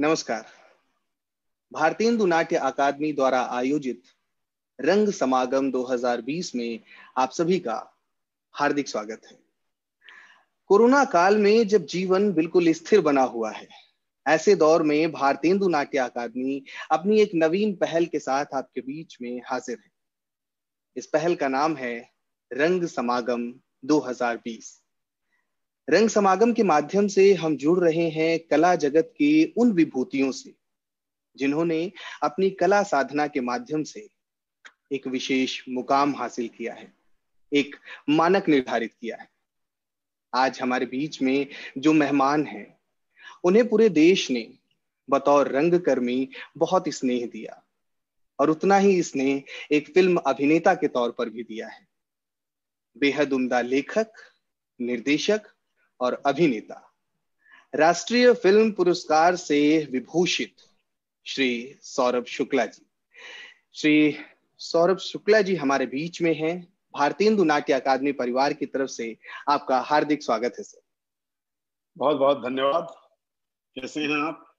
नमस्कार। भारतीय नाट्य अकादमी द्वारा आयोजित रंग समागम 2020 में आप सभी का हार्दिक स्वागत है। कोरोना काल में जब जीवन बिल्कुल स्थिर बना हुआ है, ऐसे दौर में भारतीय नाट्य अकादमी अपनी एक नवीन पहल के साथ आपके बीच में हाजिर है। इस पहल का नाम है रंग समागम 2020 रंग समागम के माध्यम से हम जुड़ रहे हैं कला जगत की उन विभूतियों से, जिन्होंने अपनी कला साधना के माध्यम से एक विशेष मुकाम हासिल किया है, एक मानक निर्धारित किया है। आज हमारे बीच में जो मेहमान हैं, उन्हें पूरे देश ने बतौर रंगकर्मी बहुत स्नेह दिया और उतना ही स्नेह एक फ़िल्म अभिनेता के तौर पर भी दिया है। बेहद उम्दा लेखक, निर्देशक और अभिनेता। राष्ट्रीय फ़िल्म पुरस्कार से विभूषित श्री सौरभ शुक्ला जी। श्री सौरभ शुक्ला जी हमारे बीच में हैं। भारतीय नाट्य अकादमी परिवार की तरफ़ से आपका हार्दिक स्वागत है सर। बहुत बहुत धन्यवाद। कैसे हैं आप?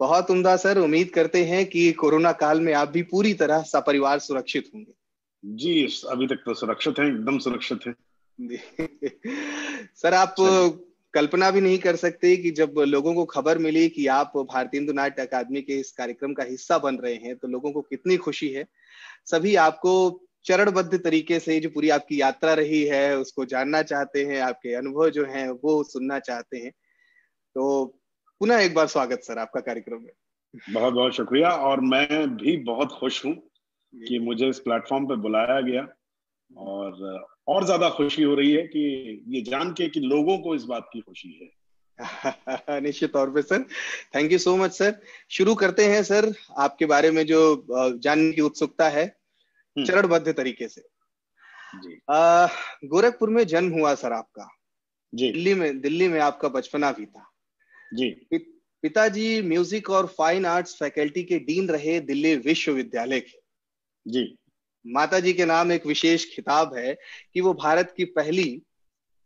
बहुत उम्दा सर। उम्मीद करते हैं कि कोरोना काल में आप भी पूरी तरह सपरिवार सुरक्षित होंगे। जी अभी तक तो सुरक्षित हैं एकदम सुरक्षित हैं। सर आप कल्पना भी नहीं कर सकते कि जब लोगों को खबर मिली कि आप भारतीय नाट्य अकादमी के इस कार्यक्रम का हिस्सा बन रहे हैं तो लोगों को कितनी खुशी है। सभी आपको चरणबद्ध तरीके से जो पूरी आपकी यात्रा रही है उसको जानना चाहते हैं आपके अनुभव जो हैं वो सुनना चाहते हैं। तो पुनः एक बार स्वागत सर आपका कार्यक्रम में बहुत बहुत शुक्रिया और मैं भी बहुत खुश हूँ कि मुझे इस प्लेटफॉर्म पे बुलाया गया। और और ज़्यादा खुशी हो रही है कि ये जान के कि लोगों को इस बात की खुशी है। निश्चित तौर पे sir. Thank you so much sir शुरू करते हैं सर आपके बारे में जो जानने की उत्सुकता है हम्म। चरणबद्ध तरीके से। जी। गोरखपुर में जन्म हुआ सर आपका। जी। दिल्ली में दिल्ली में आपका बचपना भी था जी पिताजी म्यूज़िक और फाइन आर्ट्स फैकल्टी के डीन रहे दिल्ली विश्वविद्यालय के। जी। माता जी के नाम एक विशेष खिताब है कि वो भारत की पहली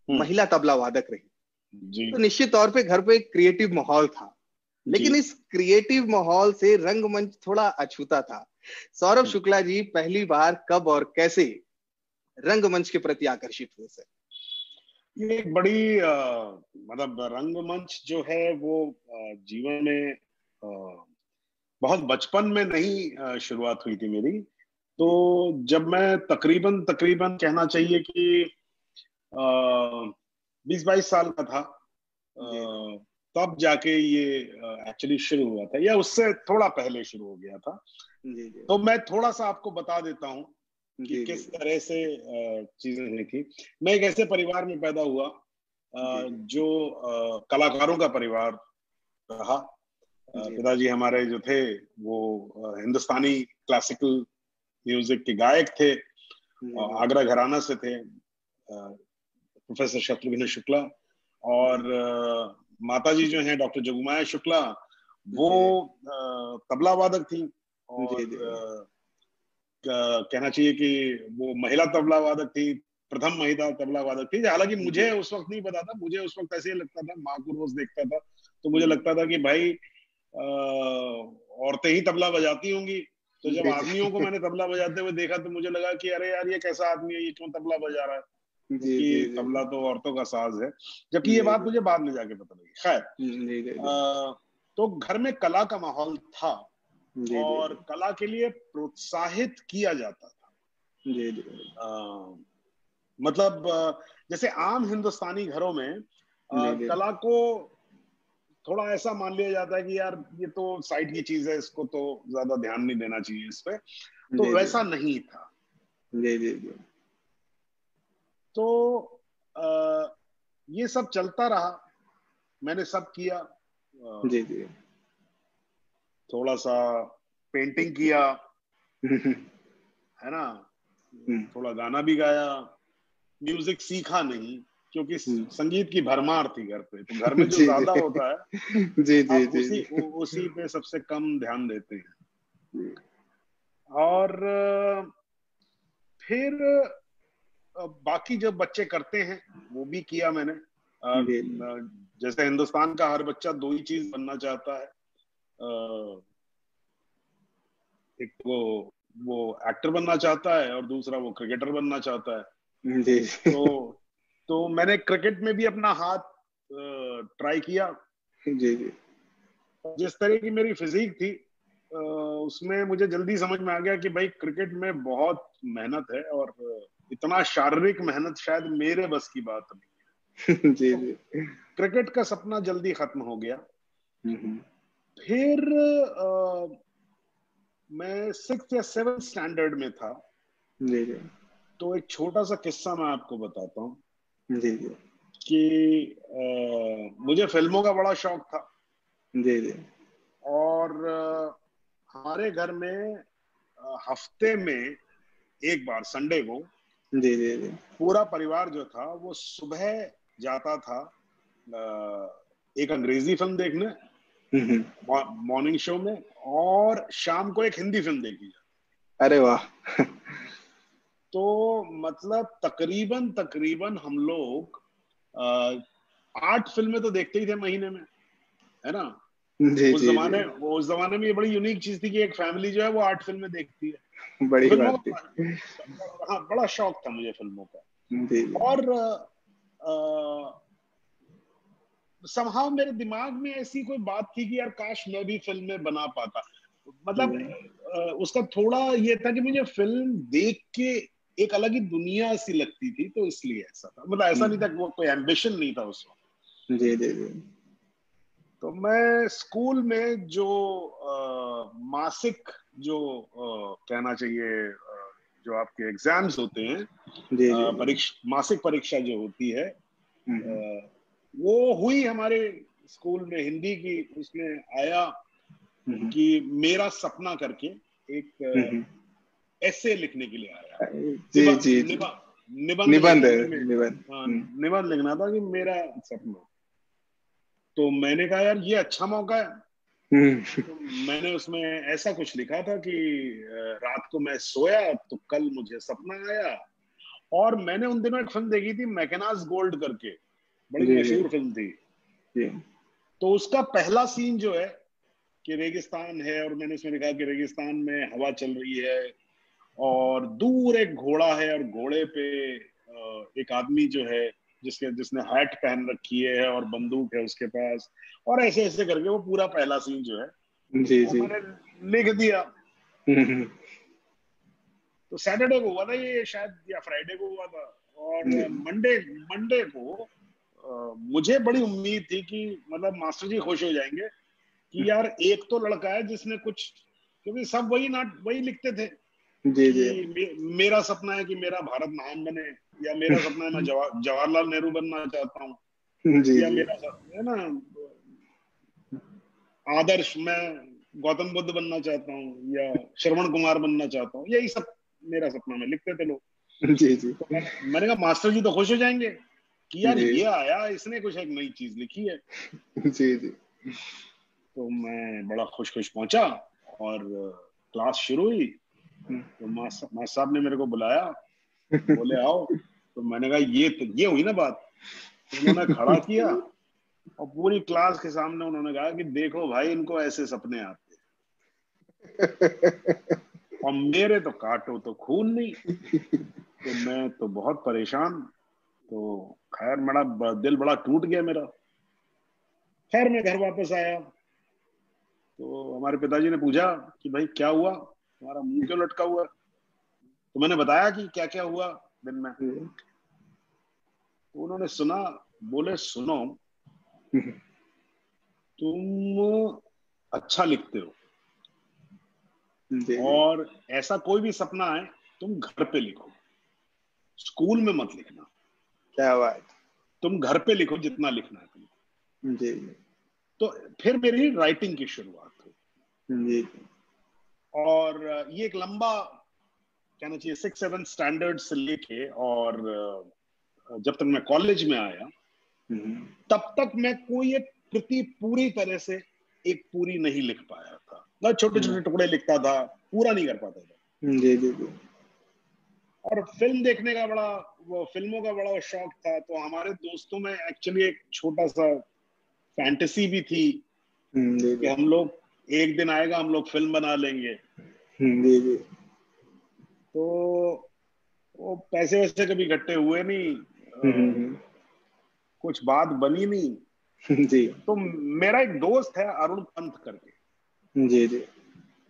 हम्म। महिला तबला वादक रही जी। तो निश्चित तौर पे घर पे एक क्रिएटिव माहौल था लेकिन इस क्रिएटिव माहौल से रंगमंच थोड़ा अछूता था सौरभ हम्म। शुक्ला जी पहली बार कब और कैसे रंगमंच के प्रति आकर्षित हुए सर ये एक बड़ी मतलब रंगमंच जो है वो जीवन में आ, बहुत बचपन में नहीं शुरुआत हुई थी मेरी तो जब मैं तकरीबन तकरीबन कहना चाहिए कि बीस बाईस साल का था आ, तब जाके ये एक्चुअली शुरू हुआ था या उससे थोड़ा पहले शुरू हो गया था। जी, जी. तो मैं थोड़ा सा आपको बता देता हूँ कि किस तरह से चीज़ें हुई थी। मैं एक ऐसे परिवार में पैदा हुआ जो। कलाकारों का परिवार रहा। पिताजी हमारे जो थे वो हिंदुस्तानी क्लासिकल म्यूज़िक के गायक थे हम्म। आगरा घराना से थे प्रोफेसर शत्रुघ्न शुक्ला और माता जी जो हैं डॉक्टर जगुमाया शुक्ला वो तबला वादक थी और कहना चाहिए कि वो महिला तबला वादक थी प्रथम महिला तबला वादक थी। हालाँकि मुझे उस वक्त नहीं पता था मुझे उस वक्त ऐसे ही लगता था माँ को रोज देखता था तो मुझे लगता था कि भाई औरतें ही तबला बजाती होंगी तो जब आदमियों को मैंने तबला बजाते हुए देखा तो मुझे लगा कि अरे यार ये कैसा आदमी है ये क्यों तबला बजा रहा है? कि तबला तो औरतों का साज है। जबकि ये बात मुझे बाद में जाके पता लगी। खैर तो घर में कला का माहौल था और कला के लिए प्रोत्साहित किया जाता था। जी मतलब जैसे आम हिंदुस्तानी घरों में आ, कला को थोड़ा ऐसा मान लिया जाता है कि यार ये तो साइड की चीज़ है इसको तो ज़्यादा ध्यान नहीं देना चाहिए इस पे। तो दे वैसा दे। नहीं था। जी जी जी। तो आ, ये सब चलता रहा। मैंने सब किया। जी जी। थोड़ा सा पेंटिंग किया। है ना? हम्म। थोड़ा गाना भी गाया। म्यूज़िक सीखा नहीं। क्योंकि। संगीत की भरमार थी घर पे तो घर में जो ज़्यादा होता है जी जी जी उसी उसी पे सबसे कम ध्यान देते हैं। और फिर बाकी जो बच्चे करते हैं वो भी किया मैंने। जैसे हिंदुस्तान का हर बच्चा दो ही चीज़ बनना चाहता है। एक वो वो एक्टर बनना चाहता है और दूसरा वो क्रिकेटर बनना चाहता है। तो तो मैंने क्रिकेट में भी अपना हाथ ट्राई किया। जी जी। जिस तरह की मेरी फिजिक थी उसमें मुझे जल्दी समझ में आ गया कि भाई क्रिकेट में बहुत मेहनत है और इतना शारीरिक मेहनत शायद मेरे बस की बात नहीं है। जी जी। क्रिकेट का सपना जल्दी खत्म हो गया। फिर आ, मैं सिक्स या सेवन स्टैंडर्ड में था। जी जी। तो एक छोटा सा किस्सा मैं आपको बताता हूँ। जी जी। कि आ, मुझे फ़िल्मों का बड़ा शौक था। जी जी। और हमारे घर में हफ़्ते में एक बार संडे को जी जी जी। पूरा परिवार जो था वो सुबह जाता था एक अंग्रेज़ी फ़िल्म देखने मॉर्निंग शो में और शाम को एक हिंदी फ़िल्म देखी जाती। अरे वाह। तो मतलब तकरीबन तकरीबन हम लोग आठ फ़िल्में तो देखते ही थे महीने में है ना? जी, उस जमाने उस जमाने में ये बड़ी यूनिक चीज़ थी कि एक फैमिली जो है वो आठ फ़िल्में देखती है। बड़ी बात थी। हाँ बड़ा शौक था मुझे फ़िल्मों का। और समहाव मेरे दिमाग में ऐसी कोई बात थी कि यार काश मैं भी फ़िल्म बना पाता। मतलब हम्म। उसका थोड़ा ये था कि मुझे फ़िल्म देख के एक अलग ही दुनिया सी लगती थी तो इसलिए ऐसा था। मतलब ऐसा नहीं था वो कोई एम्बिशन नहीं था उस वक्त। जी जी जी। तो मैं स्कूल में जो आ, मासिक जो आ, कहना चाहिए आ, जो आपके एग्ज़ाम्स होते हैं परीक्षा मासिक परीक्षा जो होती है हम्म। वो हुई हमारे स्कूल में हिंदी की उसमें आया हम्म। कि मेरा सपना करके एक ऐसे हम्म। लिखने के लिए आया। जी जी निबंध निबंध निबंध हाँ, हम्म। निबंध लिखना था कि मेरा सपना। तो मैंने कहा यार ये अच्छा मौका है। तो मैंने उसमें ऐसा कुछ लिखा था कि रात को मैं सोया तो कल मुझे सपना आया। और मैंने उन दिनों एक फ़िल्म देखी थी मैकेनास गोल्ड करके। बड़ी मशहूर फ़िल्म थी। तो उसका पहला सीन जो है कि रेगिस्तान है और मैंने उसमें लिखा कि रेगिस्तान में हवा चल रही है और दूर एक घोड़ा है और घोड़े पे एक आदमी जो है जिसके जिसने हैट पहन रखी है और बंदूक है उसके पास और ऐसे ऐसे करके वो पूरा पहला सीन जो है जी जी। लिख दिया। तो सैटरडे को हुआ था ये शायद या फ्राइडे को हुआ था और मंडे मंडे को आ, मुझे बड़ी उम्मीद थी कि मतलब मास्टर जी खुश हो जाएँगे कि यार एक तो लड़का है जिसने कुछ क्योंकि सब वही नाट वही लिखते थे। जी जी। मे, मेरा सपना है कि मेरा भारत महान बने या मेरा सपना है मैं जवाहरलाल नेहरू बनना चाहता हूँ या मेरा सपना है ना आदर्श मैं गौतम बुद्ध बनना चाहता हूँ या श्रवण कुमार बनना चाहता हूँ यही सब मेरा सपना में लिखते थे लोग। जी जी। तो मैंने कहा मास्टर जी तो खुश हो जाएँगे कि यार ये आया इसने कुछ एक नई चीज़ लिखी है। जी जी। तो मैं बड़ा खुश खुश पहुँचा और क्लास शुरू हुई। तो मास्टर साहब ने मेरे को बुलाया, बोले, आओ। तो मैंने कहा, ये तो ये हुई ना बात? तो उन्होंने खड़ा किया और पूरी क्लास के सामने उन्होंने कहा कि देखो भाई, इनको ऐसे सपने आते और मेरे तो काटो तो खून नहीं। तो मैं तो बहुत परेशान। तो खैर मेरा दिल बड़ा टूट गया मेरा। खैर, मैं घर वापस आया। तो हमारे पिताजी ने पूछा कि भाई, क्या हुआ? तुम्हारा मुँह क्यों लटका हुआ तो मैंने बताया कि क्या क्या हुआ दिन में। तो उन्होंने सुना बोले सुनो तुम अच्छा लिखते हो। और ऐसा कोई भी सपना है तुम घर पे लिखो। स्कूल में मत लिखना। क्या बात। तुम घर पे लिखो जितना लिखना है तुमको। जी। तो फिर मेरी राइटिंग की शुरुआत हुई। जी। और ये एक लंबा कहना चाहिए सिक्स सेवन स्टैंडर्ड से लेके और जब तक मैं कॉलेज में आया हम्म। तब तक मैं कोई एक कृति पूरी तरह से एक पूरी नहीं लिख पाया था मैं छोटे छोटे हम्म। टुकड़े लिखता था पूरा नहीं कर पाता था जी जी जी और फ़िल्म देखने का बड़ा वो फ़िल्मों का बड़ा शौक था तो हमारे दोस्तों में एक्चुअली एक छोटा सा फैंटेसी भी थी हम्म, कि हम लोग एक दिन आएगा हम लोग फ़िल्म बना लेंगे। हम्म, जी जी। तो वो पैसे वैसे कभी इकट्ठे हुए नहीं। हम्म, हम्म, कुछ बात बनी नहीं। जी। तो मेरा एक दोस्त है अरुण पंत करके। जी जी।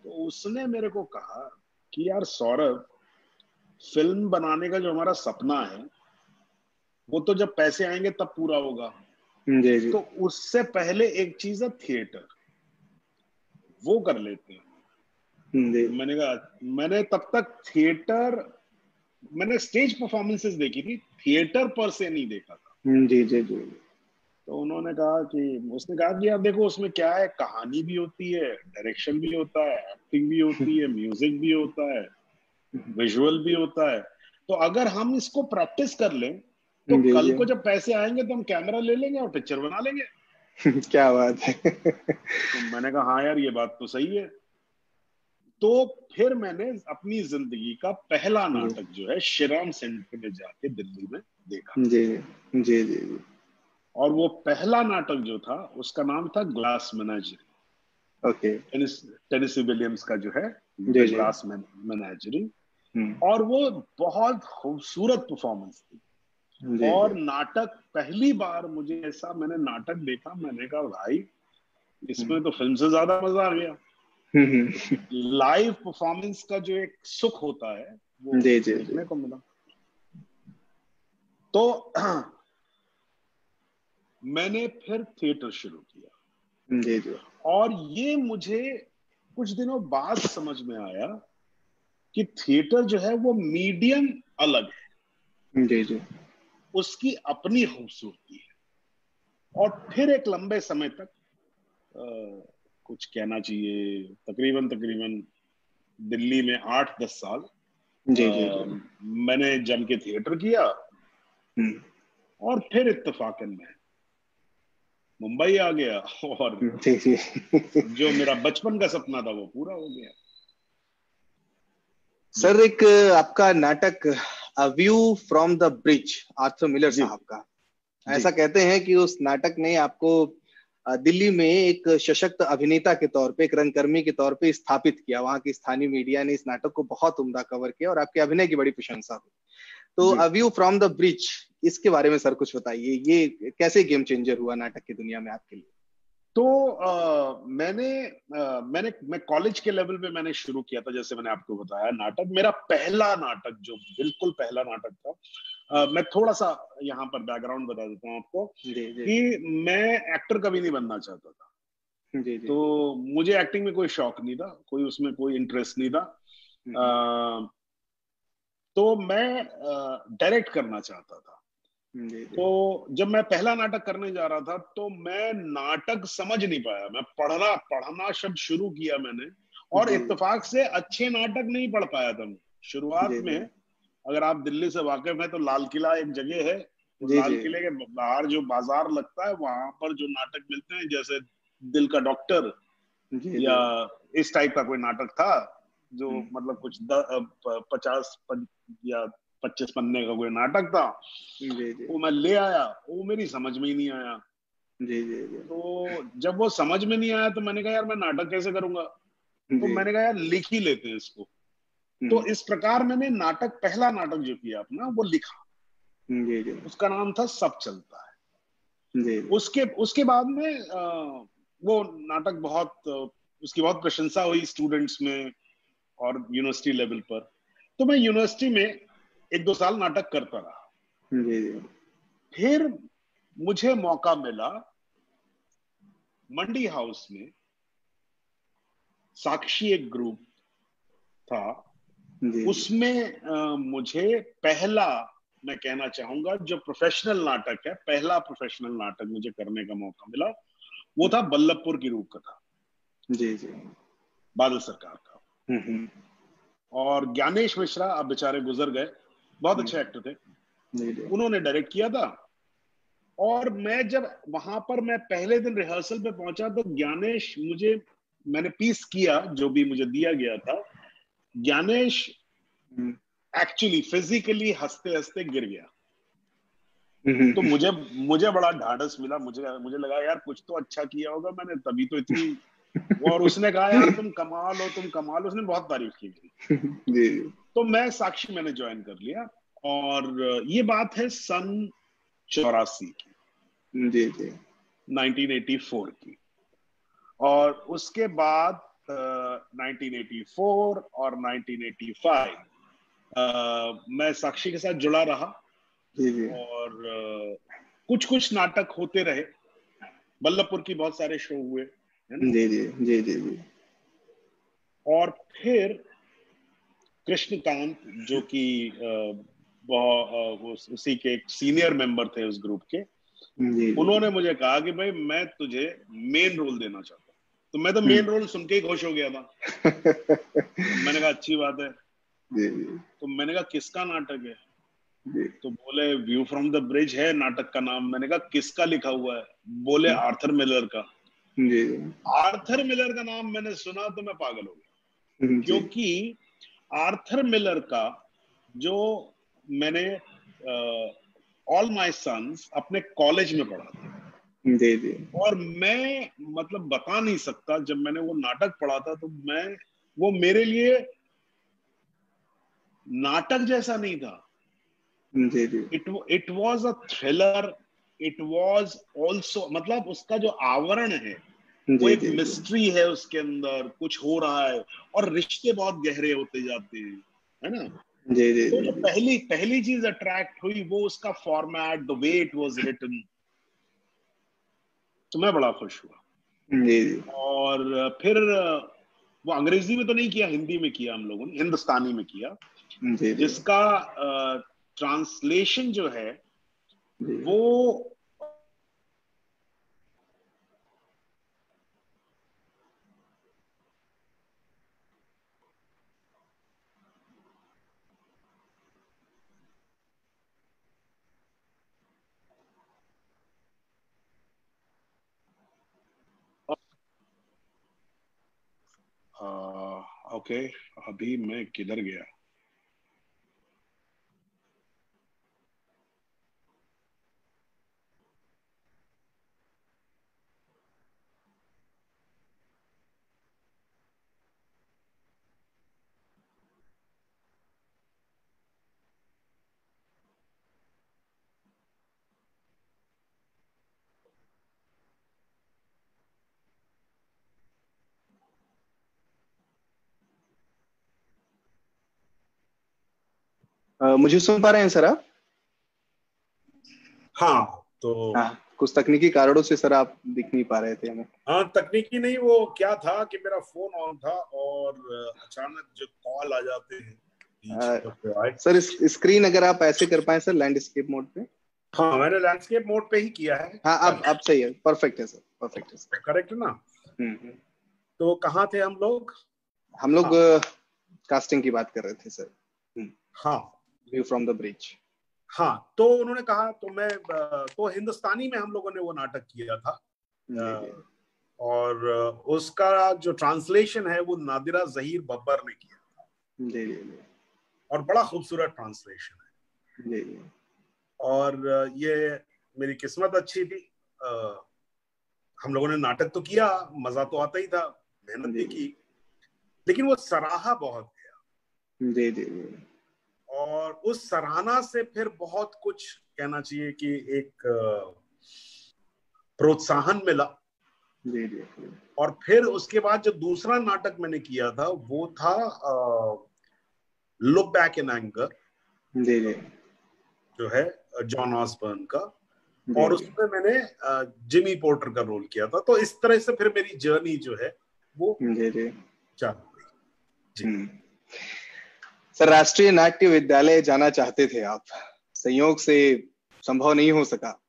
तो उसने मेरे को कहा कि यार सौरभ फ़िल्म बनाने का जो हमारा सपना है वो तो जब पैसे आएँगे तब पूरा होगा। जी जी। तो उससे पहले एक चीज़ है थिएटर वो कर लेते हैं। मैंने कहा मैंने तब तक थिएटर मैंने स्टेज परफॉर्मेंसेस देखी थी थिएटर पर से नहीं देखा था। जी जी जी। तो उन्होंने कहा कि उसने कहा कि आप देखो उसमें क्या है? कहानी भी होती है डायरेक्शन भी होता है एक्टिंग भी होती है म्यूज़िक भी होता है विजुअल भी होता है। तो अगर हम इसको प्रैक्टिस कर लें तो कल को जब पैसे आएँगे तो हम कैमरा ले लेंगे और पिक्चर बना लेंगे। क्या बात है? तो मैंने कहा हाँ यार ये बात तो सही है। तो फिर मैंने अपनी ज़िंदगी का पहला नाटक जो है श्रीराम सेंटर में जाके दिल्ली में देखा। जी जी जी जी। और वो पहला नाटक जो था उसका नाम था glass menagerie. Okay. Tennessee Williams का जो है ग्लास मैनेजरी। और वो बहुत खूबसूरत परफॉर्मेंस थी। और नाटक पहली बार मुझे ऐसा मैंने नाटक देखा मैंने कहा भाई इसमें तो फ़िल्म से ज़्यादा मज़ा आ गया। लाइव परफॉर्मेंस का जो एक सुख होता है वो जी, जी, देखने को मिला। तो मैंने फिर थिएटर शुरू किया। जी जी। और ये मुझे कुछ दिनों बाद समझ में आया कि थिएटर जो है वो मीडियम अलग है। जी जी। उसकी अपनी खूबसूरती है और फिर एक लंबे समय तक आ, कुछ कहना चाहिए तकरीबन तकरीबन दिल्ली में आठ दस साल जी, जी, जी. मैंने जम के थिएटर किया हम्म। और फिर इत्तेफाकन में मुंबई आ गया और जी, जी. जो मेरा बचपन का सपना था वो पूरा हो गया सर एक आपका नाटक view from the bridge Arthur Miller साहब का। ऐसा कहते हैं कि उस नाटक ने आपको दिल्ली में एक सशक्त अभिनेता के तौर पे एक रंगकर्मी के तौर पे स्थापित किया। वहाँ की स्थानीय मीडिया ने इस नाटक को बहुत उम्दा कवर किया और आपके अभिनय की बड़ी प्रशंसा हुई। तो a view from the bridge इसके बारे में सर कुछ बताइए। ये कैसे गेम चेंजर हुआ नाटक की दुनिया में आपके लिए? तो आ, मैंने आ, मैंने मैं कॉलेज के लेवल पे मैंने शुरू किया था जैसे मैंने आपको बताया नाटक। मेरा पहला नाटक जो बिल्कुल पहला नाटक था आ, मैं थोड़ा सा यहाँ पर बैकग्राउंड बता देता हूँ आपको कि मैं एक्टर कभी नहीं बनना चाहता था। जी. तो मुझे एक्टिंग में कोई शौक नहीं था कोई उसमें कोई इंटरेस्ट नहीं था। हम्म। तो मैं डायरेक्ट करना चाहता था। तो जब मैं पहला नाटक करने जा रहा था तो मैं नाटक समझ नहीं पाया। मैं पढ़ना पढ़ना शब्द शुरू किया मैंने और इत्तेफाक से अच्छे नाटक नहीं पढ़ पाया था शुरुआत में अगर आप दिल्ली से वाकिफ है तो लाल किला एक जगह है। तो लाल किले के बाहर जो बाज़ार लगता है वहाँ पर जो नाटक मिलते हैं जैसे दिल का डॉक्टर या इस टाइप का कोई नाटक था जो हम्म। मतलब कुछ पचास या पच्चीस पन्ने का कोई नाटक था। जी जी वो मैं ले आया वो मेरी समझ में ही नहीं आया। जी जी जी। तो जब वो समझ में नहीं आया तो मैंने कहा यार मैं नाटक कैसे करूँगा? तो मैंने कहा यार लिख ही लेते हैं इसको। हम्म। तो इस प्रकार मैंने नाटक पहला नाटक जो किया अपना वो लिखा। जी जी। उसका नाम था सब चलता है। जी उसके उसके बाद में आ, वो नाटक बहुत उसकी बहुत प्रशंसा हुई स्टूडेंट्स में और यूनिवर्सिटी लेवल पर। तो मैं यूनिवर्सिटी में एक दो साल नाटक करता रहा। फिर मुझे मौका मिला मंडी हाउस में साक्षी एक ग्रुप था। उसमें आ, मुझे पहला मैं कहना चाहूँगा जो प्रोफेशनल नाटक है पहला प्रोफेशनल नाटक मुझे करने का मौका मिला वो था बल्लभपुर की रूप कथा। जी जी। बादल सरकार का। हम्म, हम्म। और ज्ञानेश मिश्रा अब बेचारे गुजर गए बहुत अच्छे एक्टर थे। उन्होंने डायरेक्ट किया था। और मैं जब वहाँ पर मैं पहले दिन रिहर्सल पे पहुँचा तो ज्ञानेश मुझे मैंने पीस किया जो भी मुझे दिया गया था। ज्ञानेश एक्चुअली फिजिकली हँसते हँसते गिर गया। तो मुझे मुझे बड़ा ढाढ़स मिला। मुझे मुझे लगा यार कुछ तो अच्छा किया होगा मैंने तभी तो इतनी और उसने कहा यार तुम कमाल हो तुम कमाल हो। उसने बहुत तारीफ़ की मेरी। तो मैं साक्षी मैंने ज्वाइन कर लिया और ये बात है सन चौरासी की। जी जी। 1984 की। और उसके बाद uh, 1984 और 1985 uh, मैं साक्षी के साथ जुड़ा रहा जी जी। और uh, कुछ कुछ नाटक होते रहे। बल्लभपुर की बहुत सारे शो हुए। है ना? जी जी जी जी जी। और फिर कृष्णकांत जो कि उसी के एक सीनियर मेंबर थे उस ग्रुप के उन्होंने मुझे कहा कि भाई मैं तुझे मेन रोल देना चाहता हूँ। तो मैं तो मेन हम्म। रोल सुन के ही खुश हो गया था। मैंने कहा अच्छी बात है। तो मैंने कहा किसका नाटक है? तो बोले व्यू फ्रॉम द ब्रिज है नाटक का नाम। मैंने कहा किसका लिखा हुआ है? बोले आर्थर हम्म। मिलर का। जी। आर्थर मिलर का नाम मैंने सुना तो मैं पागल हो गया। क्योंकि आर्थर मिलर का जो मैंने ऑल माय सन्स अपने कॉलेज में पढ़ा था। जी जी। और मैं मतलब बता नहीं सकता जब मैंने वो नाटक पढ़ा था तो मैं वो मेरे लिए नाटक जैसा नहीं था। जी जी। It it was a thriller it was also मतलब उसका जो आवरण है वो एक मिस्ट्री है उसके अंदर कुछ हो रहा है और रिश्ते बहुत गहरे होते जाते हैं है ना? जी जी तो जो। पहली पहली चीज़ अट्रैक्ट हुई वो उसका format the way it was written तो मैं बड़ा खुश हुआ। जी जी। और फिर वो अंग्रेज़ी में तो नहीं किया हिंदी में किया हम लोगों ने हिंदुस्तानी में किया। जी, जी. जिसका ट्रांसलेशन जो है वो ओके okay, अभी मैं किधर गया? मुझे सुन पा रहे हैं सर आप? हाँ तो हाँ, कुछ तकनीकी कारणों से सर आप दिख नहीं पा रहे थे हमें। हाँ तकनीकी नहीं वो क्या था कि मेरा फ़ोन ऑन था और अचानक जो कॉल आ जाते हैं सर इस स्क्रीन अगर आप ऐसे कर पाए सर लैंडस्केप मोड पे? हाँ मैंने लैंडस्केप मोड पे ही किया है। हाँ अब अब सही है परफेक्ट है सर परफेक्ट है सर। करेक्ट ना? हम्म, हम्म। तो कहाँ थे हम लोग? हम लोग हाँ. कास्टिंग की बात कर रहे थे सर। हम्म। हाँ व्यू फ्रॉम द ब्रिज हाँ तो उन्होंने कहा तो मैं तो हिंदुस्तानी में हम लोगों ने वो नाटक किया था। और उसका जो ट्रांसलेशन है वो नादिरा जहीर बब्बर ने किया था। जी जी और बड़ा खूबसूरत ट्रांसलेशन है। जी जी। और ये मेरी किस्मत अच्छी थी। आ, हम लोगों ने नाटक तो किया मज़ा तो आता ही था मेहनत भी की। लेकिन वो सराहा बहुत गया। जी जी। और उस सराहना से फिर बहुत कुछ कहना चाहिए कि एक प्रोत्साहन मिला। और फिर उसके बाद जो दूसरा नाटक मैंने किया था वो था लुक बैक इन एंगर जी है जॉन ऑसबर्न का। और उसमें मैंने जिमी पोर्टर का रोल किया था। तो इस तरह से फिर मेरी जर्नी जो है वो चालू हुई जी। हम्म। सर राष्ट्रीय नाट्य विद्यालय जाना चाहते थे आप। संयोग से संभव नहीं हो सका।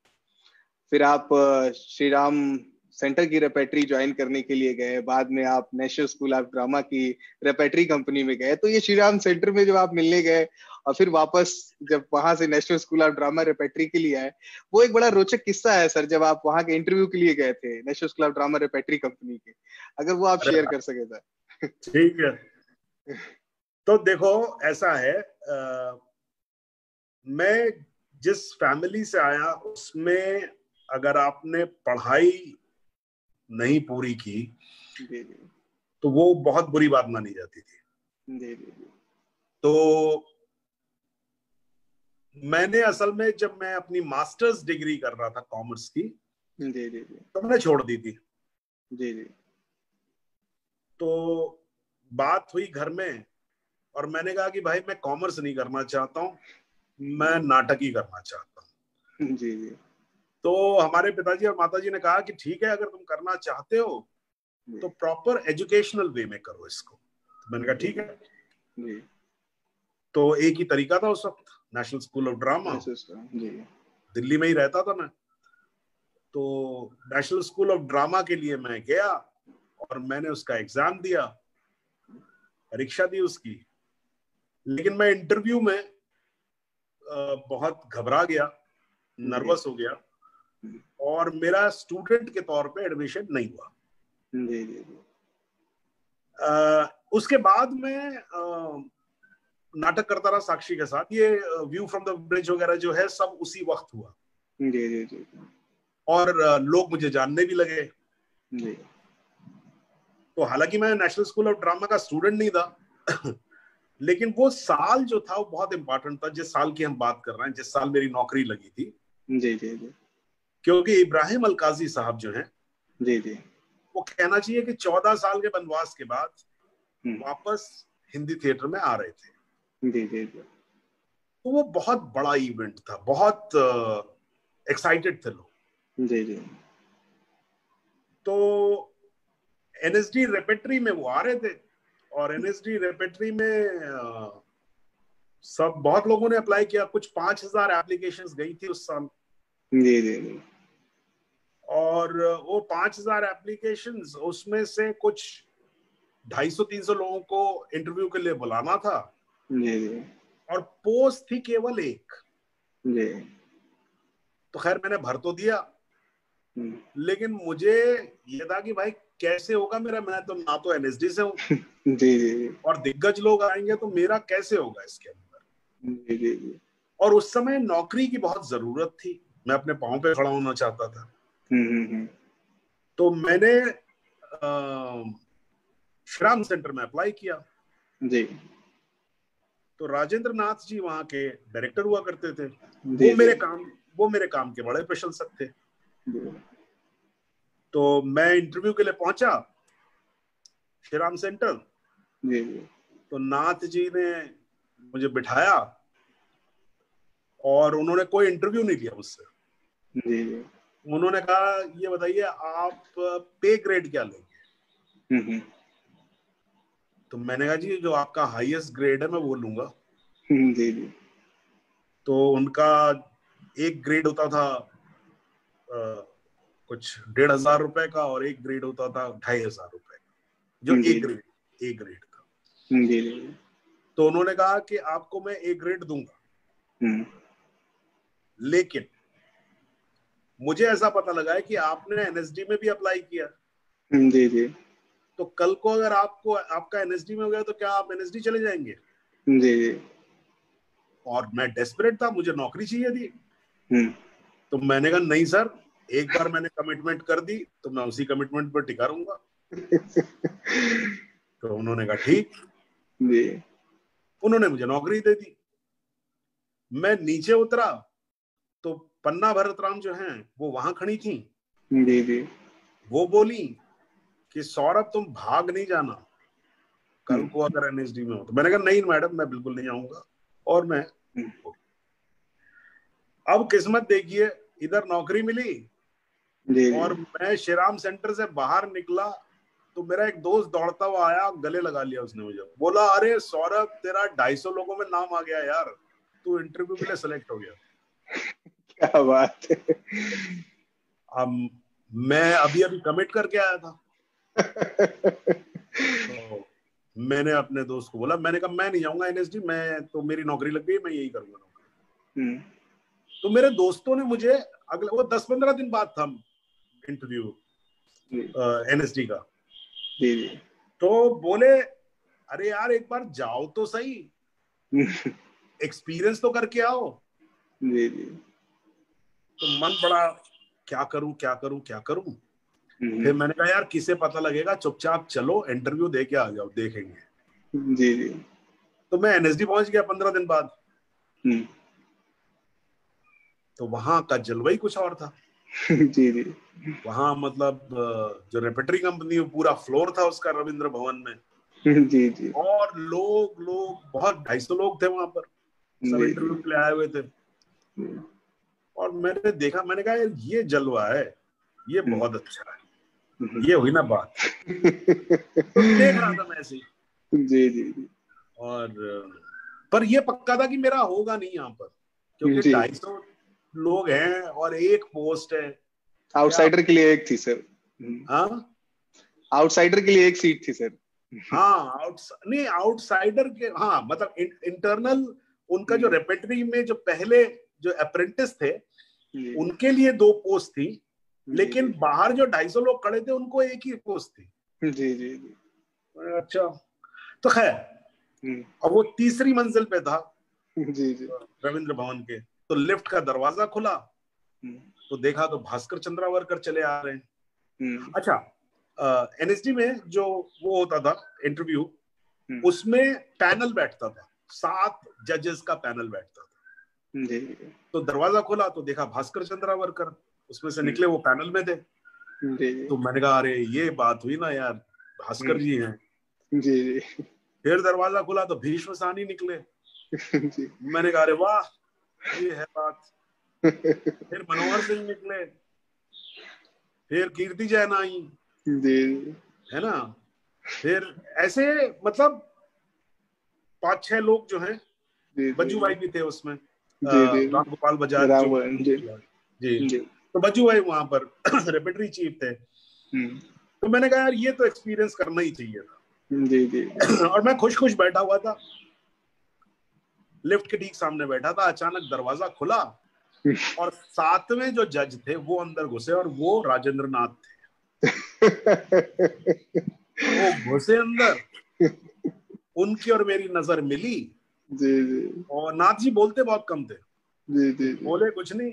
फिर आप श्री राम सेंटर की रेपेट्री ज्वाइन करने के लिए गए। बाद में आप नेशनल स्कूल ऑफ़ ड्रामा की रेपेट्री कंपनी में गए। तो ये श्री राम सेंटर में जब आप मिलने गए और फिर वापस जब वहाँ से national school of drama repertory के लिए आए वो एक बड़ा रोचक किस्सा है सर जब आप वहाँ के इंटरव्यू के लिए गए थे national school of drama repertory company के। अगर वो आप शेयर कर सके सर। ठीक है। तो देखो ऐसा है आ, मैं जिस फैमिली से आया उसमें अगर आपने पढ़ाई नहीं पूरी की तो वो बहुत बुरी बात मानी जाती थी। तो मैंने असल में जब मैं अपनी मास्टर्स डिग्री कर रहा था कॉमर्स की तो मैंने छोड़ दी थी। जी जी। तो बात हुई घर में और मैंने कहा कि भाई मैं कॉमर्स नहीं करना चाहता हूँ मैं नाटक ही करना चाहता हूँ। जी जी। तो हमारे पिताजी और माताजी ने कहा कि ठीक है अगर तुम करना चाहते हो तो प्रॉपर एजुकेशनल वे में करो इसको। तो मैंने कहा ठीक है। जी। तो एक ही तरीका था उस वक्त national school of drama Delhi में ही रहता था मैं। तो नेशनल स्कूल ऑफ़ ड्रामा के लिए मैं गया और मैंने उसका एग्ज़ाम दिया परीक्षा दी उसकी। लेकिन मैं इंटरव्यू में बहुत घबरा गया नर्वस हो गया और मेरा स्टूडेंट के तौर पे एडमिशन नहीं हुआ। जी जी उसके बाद में नाटक करता रहा साक्षी के साथ। ये व्यू फ्रॉम द ब्रिज वगैरह जो है सब उसी वक्त हुआ। जी जी जी। और लोग मुझे जानने भी लगे। जी। तो हालाँकि मैं नेशनल स्कूल ऑफ़ ड्रामा का स्टूडेंट नहीं था। लेकिन वो साल जो था वो बहुत इंपॉर्टेंट था जिस साल की हम बात कर रहे हैं जिस साल मेरी नौकरी लगी थी। जी जी जी। क्योंकि इब्राहिम अलकाजी साहब जो हैं जी जी। वो कहना चाहिए कि चौदह साल के वनवास के बाद हम्म। वापस हिंदी थिएटर में आ रहे थे। जी जी जी। तो वो बहुत बड़ा इवेंट था बहुत एक्साइटेड थे लोग। जी जी। तो एनएसडी रेपेट्री में वो आ रहे थे। और एनएसडी रेपेटरी में आ, सब बहुत लोगों ने अप्लाई किया। कुछ पाँच हज़ार एप्लीकेशन गई थी उस साल। जी जी जी। और वो पाँच हज़ार एप्लीकेशन उसमें से कुछ ढाई सौ तीन सौ लोगों को इंटरव्यू के लिए बुलाना था। जी जी। और पोस्ट थी केवल एक। जी। तो खैर मैंने भर तो दिया। हम्म। लेकिन मुझे ये था कि भाई कैसे होगा मेरा? मैं तो ना तो एनएसडी से हूँ। जी और दिग्गज लोग आएँगे तो मेरा कैसे होगा इसके अंदर? जी जी जी। और उस समय नौकरी की बहुत ज़रूरत थी। मैं अपने पाँव पे खड़ा होना चाहता था। हम्म, हम्म, तो मैंने श्राम सेंटर में अप्लाई किया। जी। तो राजेंद्र नाथ जी वहाँ के डायरेक्टर हुआ करते थे। वो मेरे काम वो मेरे काम के बड़े प्रशंसक थे। तो मैं इंटरव्यू के लिए पहुँचा श्रीराम सेंटर तो नाथ जी ने मुझे बिठाया और उन्होंने कोई इंटरव्यू नहीं लिया मुझसे। उन्होंने कहा ये बताइए आप पे ग्रेड क्या लेंगे? हम्म, हम्म। तो मैंने कहा जी जो आपका हाईएस्ट ग्रेड है मैं वो लूँगा। हम्म, जी जी। तो उनका एक ग्रेड होता था कुछ डेढ़ हज़ार रुपए का और एक ग्रेड होता था ढाई हज़ार रुपए का जो एक ग्रेड एक ग्रेड का। हम्म, तो उन्होंने कहा कि आपको मैं एक ग्रेड दूँगा। हम्म। लेकिन मुझे ऐसा पता लगा है कि आपने एनएसडी में भी अप्लाई किया। जी जी। तो कल को अगर आपको आपका एनएसडी में हो गया तो क्या आप एनएसडी चले जाएँगे? जी जी। और मैं डेस्परेट था मुझे नौकरी चाहिए थी। हम्म। तो मैंने कहा नहीं सर एक बार मैंने कमिटमेंट कर दी तो मैं उसी कमिटमेंट पर टिका रहूँगा। तो उन्होंने कहा ठीक। उन्होंने मुझे नौकरी दे दी। मैं नीचे उतरा तो पन्ना भरत राम जो हैं वो वहाँ खड़ी थी। जी जी। वो बोली कि सौरभ तुम भाग नहीं जाना। कल को अगर एनएसडी में हो तो। मैंने कहा नहीं मैडम मैं बिल्कुल नहीं आऊँगा। और मैं अब किस्मत देखिए इधर नौकरी मिली और मैं श्रीराम सेंटर से बाहर निकला तो मेरा एक दोस्त दौड़ता हुआ आया गले लगा लिया उसने मुझे। बोला अरे सौरभ तेरा ढाई सौ लोगों में नाम आ गया यार। तू इंटरव्यू के लिए सिलेक्ट हो गया। क्या बात है। अब मैं अभी अभी कमिट करके आया था। तो मैंने अपने दोस्त को बोला मैंने कहा मैं नहीं जाऊँगा एनएसडी मैं तो मेरी नौकरी लग गई मैं यही करूँगा नौकरी। हम्म। तो मेरे दोस्तों ने मुझे अगले वो दस पंद्रह दिन बाद था इंटरव्यू एनएसडी का। जी जी। तो बोले अरे यार एक बार जाओ तो सही। एक्सपीरियंस तो करके आओ। जी जी। तो मन बड़ा क्या करूँ क्या करूँ क्या करूँ? हम्म। फिर मैंने कहा यार किसे पता लगेगा? चुपचाप चलो इंटरव्यू दे के आ जाओ देखेंगे। जी जी। तो मैं एनएसडी पहुँच गया पंद्रह दिन बाद। हम्म। तो वहाँ का जलवाई कुछ और था। जी जी। वहाँ मतलब जो रेपेटरी कंपनी पूरा फ्लोर था उसका रविंद्र भवन में। जी जी। और लोग लोग बहुत ढाई सौ लोग थे वहाँ पर। सब इंटरव्यू के लिए आए हुए थे। हम्म। और मैंने देखा मैंने कहा ये जलवा है। ये हम्म। बहुत अच्छा है। ये हुई ना बात। तो देख रहा था मैं ऐसे जी जी जी। और पर ये पक्का था कि मेरा होगा नहीं यहाँ पर क्योंकि ढाई सौ लोग हैं और एक पोस्ट है। आउटसाइडर के लिए एक थी सर हाँ? आउटसाइडर के लिए एक सीट थी सर हाँ आउट नहीं आउटसाइडर के हाँ मतलब इंटरनल उनका जो रेपेटरी में जो पहले जो अप्रेंटिस थे उनके लिए दो पोस्ट थी लेकिन बाहर जो ढाई सौ लोग खड़े थे उनको एक ही पोस्ट थी। जी जी जी। अच्छा। तो खैर हम्म। अब वो तीसरी मंजिल पे था जी जी। रविंद्र भवन के। तो लिफ्ट का दरवाज़ा खुला हम्म। तो देखा तो भास्कर चंद्रावरकर चले आ रहे हैं। हम्म। अच्छा एनएसडी में जो वो होता था इंटरव्यू उसमें पैनल बैठता था सात जजेस का पैनल बैठता था। तो दरवाज़ा खोला तो देखा भास्कर चंद्रावरकर उसमें से निकले वो पैनल में थे। तो मैंने कहा अरे ये बात हुई ना यार भास्कर जी हैं। फिर दरवाज़ा खुला तो भीष्म सानी निकले। मैंने कहा अरे वाह ये है बात। फिर मनोहर सिंह निकले। फिर कीर्ति जैन आई। है ना? फिर ऐसे मतलब पाँच छह लोग जो हैं बज्जू भाई भी थे उसमें। राम गोपाल बजाज जी, जी। तो बज्जू भाई वहाँ पर रेपेटरी चीफ थे। हम्म। तो मैंने कहा यार ये तो एक्सपीरियंस करना ही चाहिए था। जी जी। और मैं खुश खुश बैठा हुआ था। लिफ्ट के ठीक सामने बैठा था अचानक दरवाज़ा खुला और सातवें जो जज थे वो अंदर घुसे और वो राजेंद्र नाथ थे। वो घुसे अंदर। उनकी और मेरी नज़र मिली। जी जी। और नाथ जी बोलते बहुत कम थे। जी जी बोले कुछ नहीं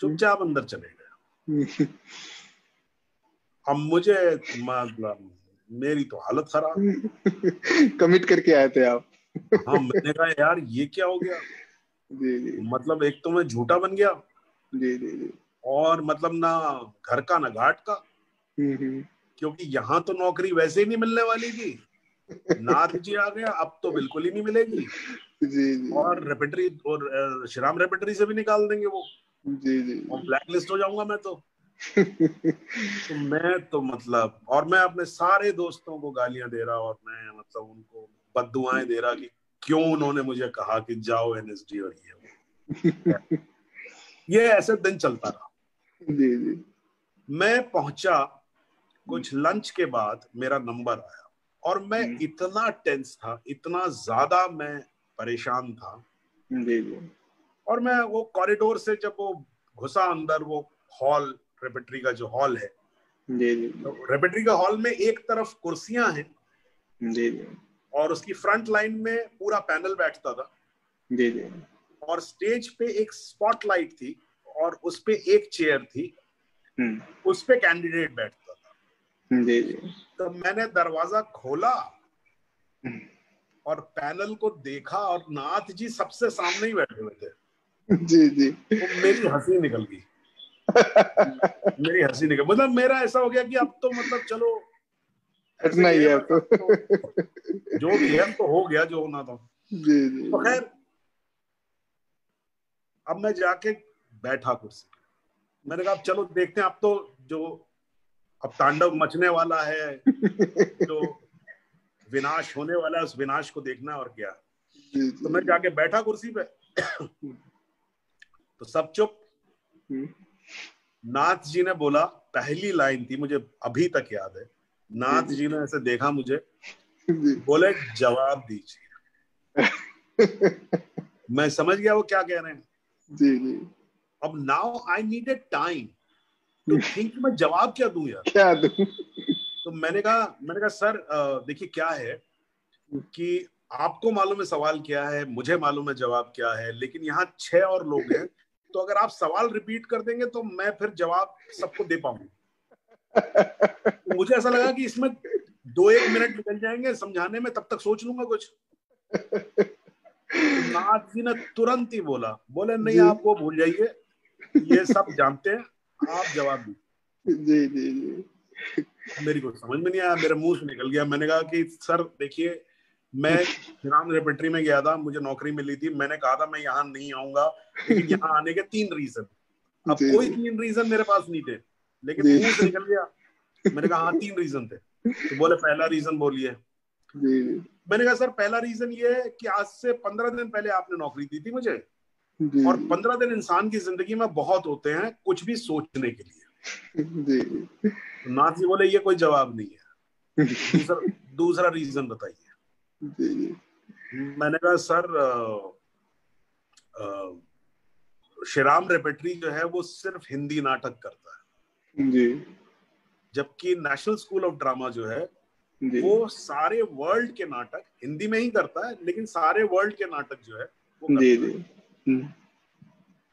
चुपचाप अंदर चले गए अब मुझे मतलब मेरी तो हालत खराब। कमिट करके आए थे आप। हाँ मैंने कहा यार ये क्या हो गया? जी जी। मतलब एक तो मैं झूठा बन गया। जी जी जी। और मतलब ना घर का ना घाट का। हम्म, हम्म। क्योंकि यहाँ तो नौकरी वैसे ही नहीं मिलने वाली थी। नाथ जी आ गया अब तो बिल्कुल ही नहीं मिलेगी। जी जी। और रेपेटरी और श्रीराम रेपेटरी से भी निकाल देंगे वो। जी जी और ब्लैक लिस्ट हो जाऊँगा मैं तो। तो मैं तो मतलब और मैं अपने सारे दोस्तों को गालियाँ दे रहा और मैं मतलब उनको बदुआएँ दे रहा कि क्यों उन्होंने मुझे कहा कि जाओ एनएसडी और ये ये ऐसे दिन चलता रहा। जी जी। मैं पहुँचा कुछ लंच के बाद मेरा नंबर आया और मैं हम्म। इतना टेंस था इतना ज़्यादा मैं परेशान था। जी जी। और मैं वो कॉरिडोर से जब वो घुसा अंदर वो हॉल रेपेट्री का जो हॉल है। जी जी। तो रेपेट्री का हॉल में एक तरफ़ कुर्सियाँ हैं। जी जी। और उसकी फ्रंट लाइन में पूरा पैनल बैठता था। जी जी। और स्टेज पे एक स्पॉटलाइट थी और उस पे एक चेयर थी। हम्म। उस पे कैंडिडेट बैठता था। जी जी। तो मैंने दरवाज़ा खोला हम्म। और पैनल को देखा और नाथ जी सबसे सामने ही बैठे हुए थे। जी जी। तो मेरी हँसी निकल गई। मेरी हँसी निकल मतलब मेरा ऐसा हो गया कि अब तो मतलब चलो हटना ही है तो। जो भी है तो हो गया जो होना था जी जी। तो खैर अब मैं जाके बैठा कुर्सी मैंने कहा चलो देखते हैं अब तो जो अब तांडव मचने वाला है जो विनाश होने वाला है उस विनाश को देखना और क्या? तो मैं जाके बैठा कुर्सी पे। तो सब चुप। हम्म। नाथ जी ने बोला पहली लाइन थी मुझे अभी तक याद है। नाथ जी। ने ऐसे देखा मुझे बोले जवाब दीजिए। मैं समझ गया वो क्या कह रहे हैं। जी जी। अब now I need a time to think मैं जवाब क्या दूँ यार? क्या दूँ? तो मैंने कहा मैंने कहा सर देखिए क्या है कि आपको मालूम है सवाल क्या है मुझे मालूम है जवाब क्या है लेकिन यहाँ छह और लोग हैं तो अगर आप सवाल रिपीट कर देंगे तो मैं फिर जवाब सबको दे पाऊँगा। मुझे ऐसा लगा कि इसमें दो एक मिनट निकल जाएँगे समझाने में तब तक सोच लूँगा कुछ। नाथ जी ने तुरंत ही बोला बोले नहीं आप वो भूल जाइए ये सब जानते हैं आप जवाब दी जी जी जी। मेरी को समझ में नहीं आया मेरे मुँह से निकल गया। मैंने कहा कि सर देखिए मैं फिरान रेपेट्री में गया था मुझे नौकरी मिली थी मैंने कहा था मैं यहाँ नहीं आऊँगा लेकिन यहाँ आने के तीन रीजन अब कोई तीन रीजन मेरे पास नहीं थे। लेकिन मुँह निकल गया। मैंने कहा हाँ तीन रीजन थे। तो बोले पहला रीजन बोलिए मैंने कहा सर पहला रीजन ये है कि आज से पंद्रह दिन पहले आपने नौकरी दी थी मुझे। और पंद्रह दिन इंसान की ज़िंदगी में बहुत होते हैं कुछ भी सोचने के लिए। तो नाथ जी बोले ये कोई जवाब नहीं है। दूसरा दूसरा रीजन बताइए। मैंने कहा सर श्रीराम रेपेट्री जो है वो सिर्फ़ हिंदी नाटक करता है। जी। जबकि नेशनल स्कूल ऑफ़ ड्रामा जो है वो सारे वर्ल्ड के नाटक हिंदी में ही करता है लेकिन सारे वर्ल्ड के नाटक जो है वो जी जी। हम्म।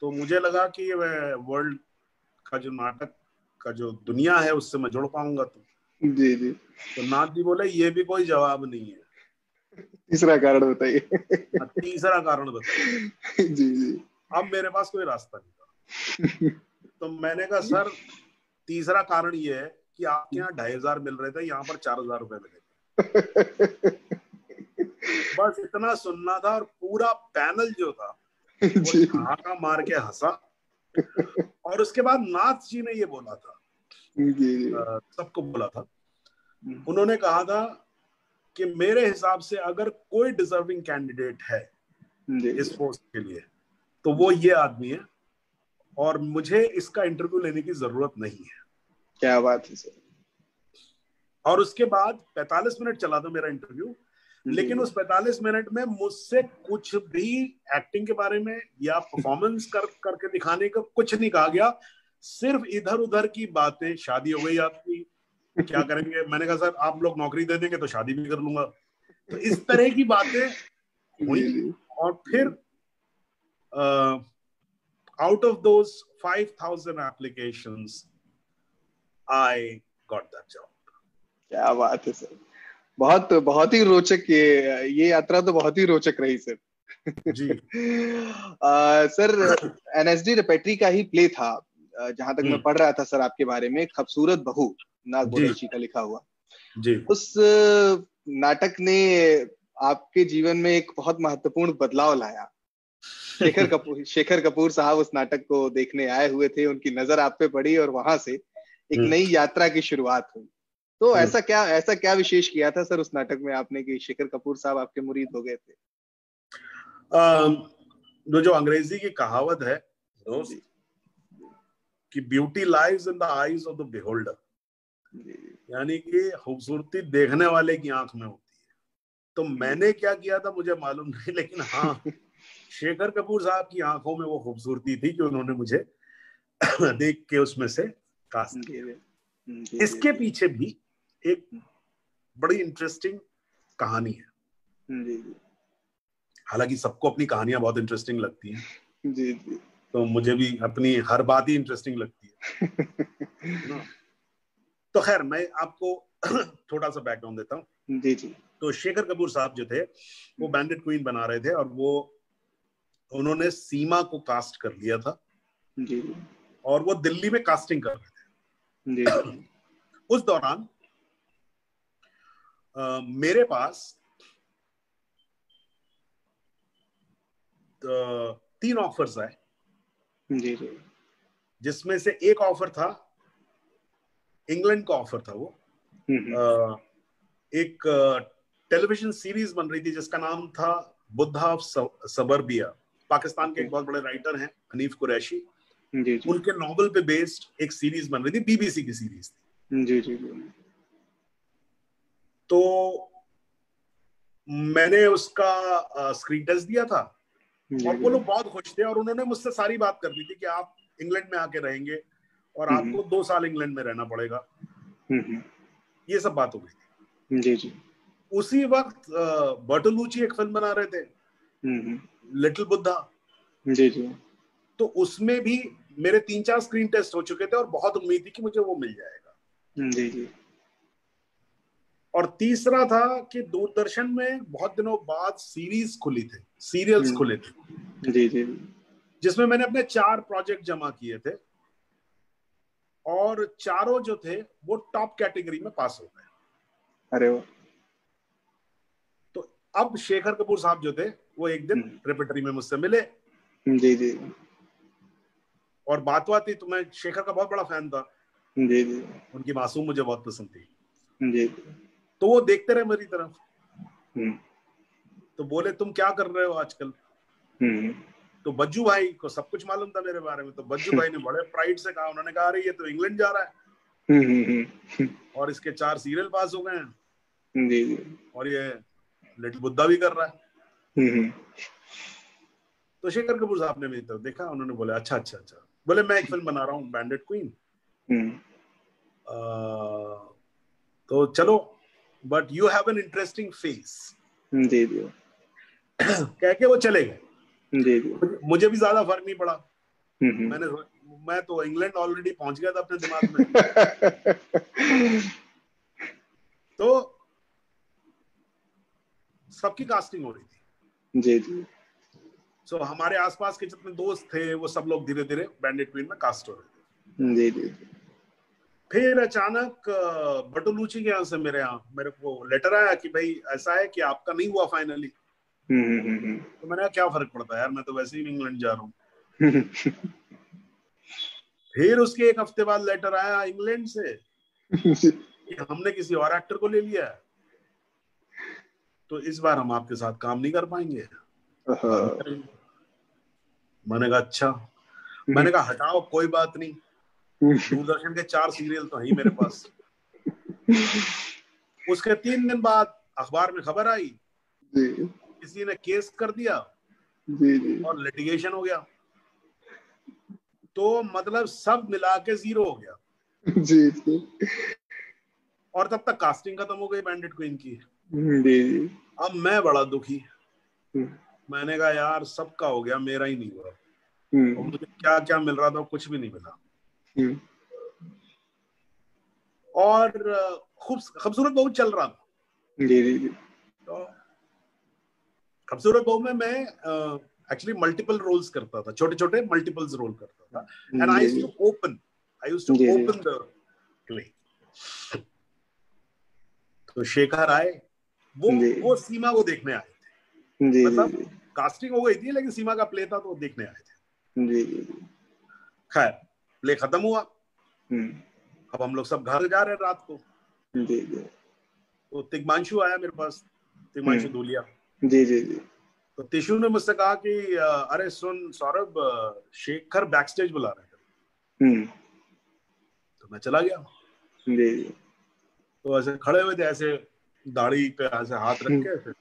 तो मुझे लगा कि वर्ल्ड का जो नाटक का जो दुनिया है उससे मैं जुड़ पाऊँगा तो। जी जी। तो नाथ जी बोले ये भी कोई जवाब नहीं है। तीसरा कारण बताइए। हाँ, तीसरा कारण बताइए। जी जी। अब मेरे पास कोई रास्ता नहीं था। तो मैंने कहा सर तीसरा कारण ये है कि आपके यहाँ ढाई हज़ार मिल रहे थे यहाँ पर चार हज़ार रुपए मिले। बस इतना सुनना था और पूरा पैनल जो था वो मार के हंसा। और उसके बाद नाथ जी ने ये बोला था। सबको बोला था। हम्म। उन्होंने कहा था कि मेरे हिसाब से अगर कोई डिजर्विंग कैंडिडेट है इस पोस्ट के लिए तो वो ये आदमी है और मुझे इसका इंटरव्यू लेने की ज़रूरत नहीं है। क्या बात है सर। और उसके बाद 45 मिनट चला था मेरा इंटरव्यू लेकिन उस 45 मिनट में मुझसे कुछ भी एक्टिंग के बारे में या परफॉर्मेंस कर करके दिखाने का कुछ नहीं कहा गया। सिर्फ़ इधर उधर की बातें शादी हो गई आपकी क्या करेंगे? मैंने कहा सर आप लोग नौकरी दे देंगे तो शादी भी कर लूँगा। तो इस तरह की बातें हुई और फिर of those five thousand application I got that job क्या बात है सर। बहुत बहुत ही रोचक ये ये यात्रा तो बहुत ही रोचक रही सर। जी। आ, सर एनएसडी रिपेट्री का ही प्ले था। जहाँ तक मैं हम्म। पढ़ रहा था सर आपके बारे में खूबसूरत बहू नाग बोरेशी का लिखा हुआ। जी। उस नाटक ने आपके जीवन में एक बहुत महत्वपूर्ण बदलाव लाया। शेखर कपूर शेखर कपूर साहब उस नाटक को देखने आए हुए थे उनकी नज़र आप पे पड़ी और वहाँ से एक हम्म। नई यात्रा की शुरुआत हुई। तो हम्म। ऐसा क्या ऐसा क्या विशेष किया था सर उस नाटक में आपने कि शेखर कपूर साहब आपके मुरीद हो गए थे? जो जो अंग्रेज़ी की कहावत है दोस्त कि beauty lies in the eyes of the beholder यानी कि खूबसूरती देखने वाले की आँख में होती है। तो मैंने क्या किया था मुझे मालूम नहीं लेकिन हाँ शेखर कपूर साहब की आँखों में वो खूबसूरती थी कि उन्होंने मुझे देख के उसमें से कास्ट किया। इसके पीछे भी एक बड़ी इंटरेस्टिंग कहानी है। हालाँकि सबको अपनी कहानियाँ बहुत इंटरेस्टिंग लगती हैं। जी जी। तो मुझे भी अपनी हर बात ही इंटरेस्टिंग लगती है। तो खैर मैं आपको थोड़ा सा बैकग्राउंड देता हूँ। जी जी। तो शेखर कपूर साहब जो थे वो बैंडेड क्वीन बना रहे थे और वो उन्होंने सीमा को कास्ट कर लिया था। जी। और वो दिल्ली में कास्टिंग कर रहे थे। जी। उस दौरान आ, मेरे पास तीन ऑफर्स आए। जी जी। जिसमें से एक ऑफ़र था इंग्लैंड का ऑफ़र था वो। आ, हम्म, हम्म। एक टेलीविज़न सीरीज़ बन रही थी जिसका नाम था बुद्धा ऑफ़ सबरबिया। पाकिस्तान के एक बहुत बड़े राइटर हैं हनीफ कुरैशी जी, जी. उनके नॉवल पे बेस्ड एक सीरीज़ बन रही थी बीबीसी की सीरीज़ थी। जी जी तो मैंने उसका स्क्रीन टेस्ट दिया था और वो लोग बहुत खुश थे और उन्होंने मुझसे सारी बात कर दी थी कि आप इंग्लैंड में आके रहेंगे और हम्म, आपको दो साल इंग्लैंड में रहना पड़ेगा। ये सब बात हो गई थी। जी जी। उसी वक्त बर्टोलूची एक फ़िल्म बना रहे थे। लिटिल बुद्धा। जी जी। तो उसमें भी मेरे तीन चार स्क्रीन टेस्ट हो चुके थे और बहुत उम्मीद थी कि मुझे वो मिल जाएगा। जी जी। और तीसरा था कि दूरदर्शन में बहुत दिनों बाद सीरीज़ खुली थी सीरियल्स हम्म। खुले थे। जी जी। जिसमें मैंने अपने चार प्रोजेक्ट जमा किए थे। और चारों जो थे वो टॉप कैटेगरी में पास हो गए। अरे वाह। तो अब शेखर कपूर साहब जो थे वो एक दिन रिपेटरी हम्म। में मुझसे मिले। जी जी। और बात बात थी तो मैं शेखर का बहुत बड़ा फ़ैन था। जी जी। उनकी मासूम मुझे बहुत पसंद थी। जी। तो वो देखते रहे मेरी तरफ़। हम्म। तो बोले तुम क्या कर रहे हो आजकल? हम्म। तो बज्जू भाई को सब कुछ मालूम था मेरे बारे में। तो बज्जू भाई ने बड़े प्राइड से कहा उन्होंने कहा अरे ये तो इंग्लैंड जा रहा है। हम्म, और इसके चार सीरियल पास हो गए हैं। और ये लिटिल बुद्धा भी कर रहा है। तो शेखर कपूर साहब ने मेरी तरफ़ देखा उन्होंने बोला अच्छा अच्छा अच्छा। बोले मैं एक फ़िल्म बना रहा हूँ बैंडेड क्वीन तो चलो but you have an interesting face जी जी कह के वो चले गए। जी जी मुझे भी ज़्यादा फ़र्क नहीं पड़ा। हम्म, हम्म। मैंने मैं तो इंग्लैंड ऑलरेडी पहुँच गया था अपने दिमाग में। तो सबकी कास्टिंग हो रही थी। जी जी। सो so, हमारे आसपास के जितने दोस्त थे वो सब लोग धीरे धीरे बैंडेड क्वीन में कास्ट हो रहे थे। जी जी। फिर अचानक बटुलूची के यहाँ से मेरे यहाँ मेरे को लेटर आया कि भाई ऐसा है कि आपका नहीं हुआ फाइनली हम्म, हम्म, हम्म, तो मैंने कहा क्या फ़र्क पड़ता है यार? मैं तो वैसे ही इंग्लैंड जा रहा हूँ। फिर उसके एक हफ़्ते बाद लेटर आया इंग्लैंड से कि हमने किसी और एक्टर को ले लिया है। तो इस बार हम आपके साथ काम नहीं कर पाएँगे। मैंने कहा अच्छा। मैंने कहा हटाओ कोई बात नहीं। दूरदर्शन के चार सीरियल तो है मेरे पास। उसके तीन दिन बाद अखबार में खबर आई। किसी ने केस कर दिया। और लिटिगेशन हो गया। तो मतलब सब मिला के ज़ीरो हो गया। जी जी। और तब तक कास्टिंग खत्म हो गई बैंडेड क्वीन की। अब मैं बड़ा दुखी। हम्म। मैंने कहा यार सबका हो गया मेरा ही नहीं हुआ। हम्म। मुझे क्या क्या मिल रहा था कुछ भी नहीं मिला। हम्म। और खूबसूरत बहू चल रहा था। जी जी जी। तो खूबसूरत बहू में मैं एक्चुअली मल्टीपल रोल्स करता था। छोटे छोटे मल्टीपल्स रोल करता था। And I used to open I used to open the play तो शेखर आए। वो वो सीमा को देखने आए थे। जी, मतलब जी, कास्टिंग हो गई थी लेकिन सीमा का प्ले था तो देखने आए थे। जी जी खैर प्ले खत्म हुआ। हम्म। अब हम लोग सब घर जा रहे हैं रात को। जी जी। तो तिगमांशु आया मेरे पास तिगमांशु हम्म। दूलिया। जी जी जी। तो तिशु ने मुझसे कहा कि अरे सुन सौरभ शेखर बैक स्टेज बुला रहे थे हम्म। तो मैं चला गया। जी जी। तो ऐसे खड़े हुए थे ऐसे दाढ़ी पे ऐसे हाथ रख के ऐसे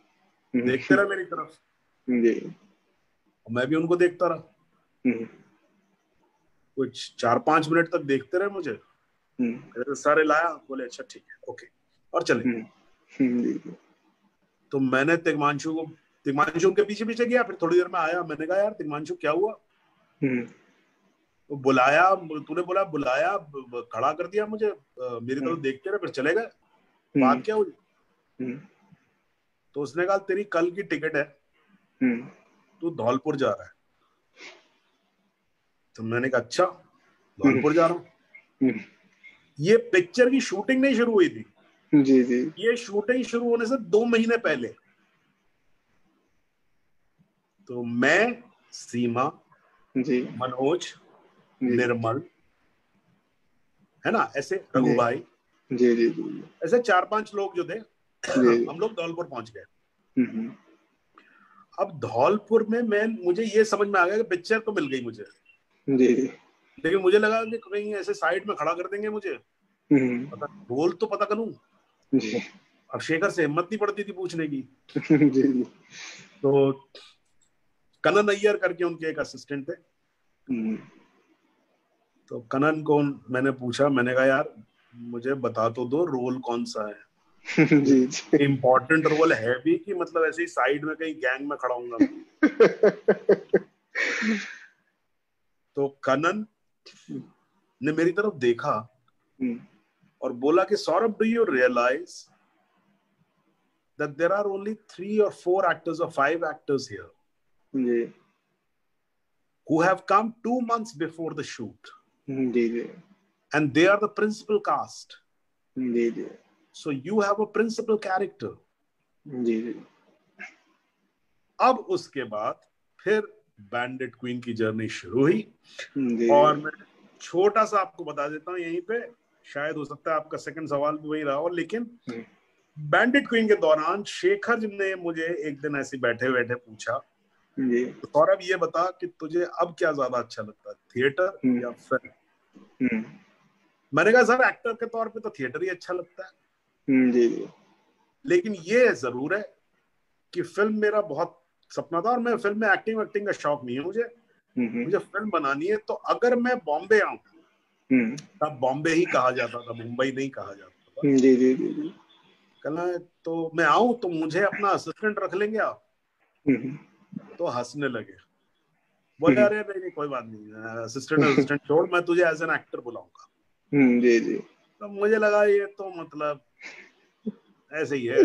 देखते रहे मेरी तरफ़ जी। मैं भी उनको देखता रहा। कुछ चार पाँच मिनट तक देखते रहे मुझे। हम्म। सारे लाया बोले अच्छा ठीक है ओके और चले हम्म। तो मैंने तिगमांशु को तिगमांशु के पीछे पीछे गया फिर थोड़ी देर में आया मैंने कहा यार तिगमांशु क्या हुआ? हम्म। तो बुलाया तूने बोला बुलाया खड़ा कर दिया मुझे मेरी तरफ़ देखते रहे फिर चले गए। बात क्या हुई? तो उसने कहा तेरी कल की टिकट है। तू धौलपुर जा रहा है। तो मैंने कहा अच्छा धौलपुर जा रहा हूँ। ये पिक्चर की शूटिंग नहीं शुरू हुई थी। जी जी। ये शूटिंग शुरू होने से दो महीने पहले। तो मैं सीमा जी। मनोज निर्मल है ना ऐसे रघु भाई जी जी जी। ऐसे चार पाँच लोग जो थे हम लोग धौलपुर पहुँच गए। अब धौलपुर में मैं मुझे ये समझ में आ गया कि पिक्चर तो मिल गई मुझे। लेकिन मुझे लगा कि कहीं ऐसे साइड में खड़ा कर देंगे मुझे। पता रोल तो पता करूँ। अब शेखर से हिम्मत नहीं पड़ती थी पूछने की। तो कनन अय्यर करके उनके एक असिस्टेंट थे। तो कनन को मैंने पूछा मैंने कहा यार मुझे बता तो दो रोल कौन सा है? इम्पोर्टेंट रोल है भी कि मतलब ऐसे ही साइड में कहीं गैंग में खड़ा हूँगा तो कनन ने मेरी तरफ़ देखा हम्म। और बोला कि Saurabh do you realise that there are only three और फोर एक्टर्स और five actors here who have come two months before the shoot and they are the principal cast जी जी। जी so you have a principal character. जी जी। अब उसके बाद फिर बैंडेड क्वीन की जर्नी शुरू हुई। और मैं छोटा सा आपको बता देता हूँ यहीं पे शायद हो सकता है आपका सेकंड सवाल भी वही रहा हो लेकिन। बैंडेड क्वीन के दौरान शेखर जी ने मुझे एक दिन ऐसे बैठे बैठे पूछा जी। सौरभ ये बता कि तुझे अब क्या ज़्यादा अच्छा लगता है थिएटर हम्म। या फ़िल्म हम्म, मैंने कहा सर एक्टर के तौर पे तो थिएटर ही अच्छा लगता है। जी जी। लेकिन ये ज़रूर है कि फ़िल्म मेरा बहुत सपना था और मैं फ़िल्म में एक्टिंग एक्टिंग का शौक नहीं है मुझे। हम्म, हम्म, मुझे फ़िल्म बनानी है तो अगर मैं बॉम्बे आऊँ हम्म, तब बॉम्बे ही कहा जाता था मुंबई नहीं कहा जाता था। जी जी जी कहना तो मैं आऊँ तो मुझे अपना असिस्टेंट रख लेंगे आप। हम्म, तो हंसने लगे। बोले हम्म। अरे नहीं नहीं कोई बात नहीं असिस्टेंट असिस्टेंट छोड़ मैं तुझे एज एन एक्टर बुलाऊँगा। हम्म, जी जी। तो मुझे लगा ये तो मतलब ऐसे ही है।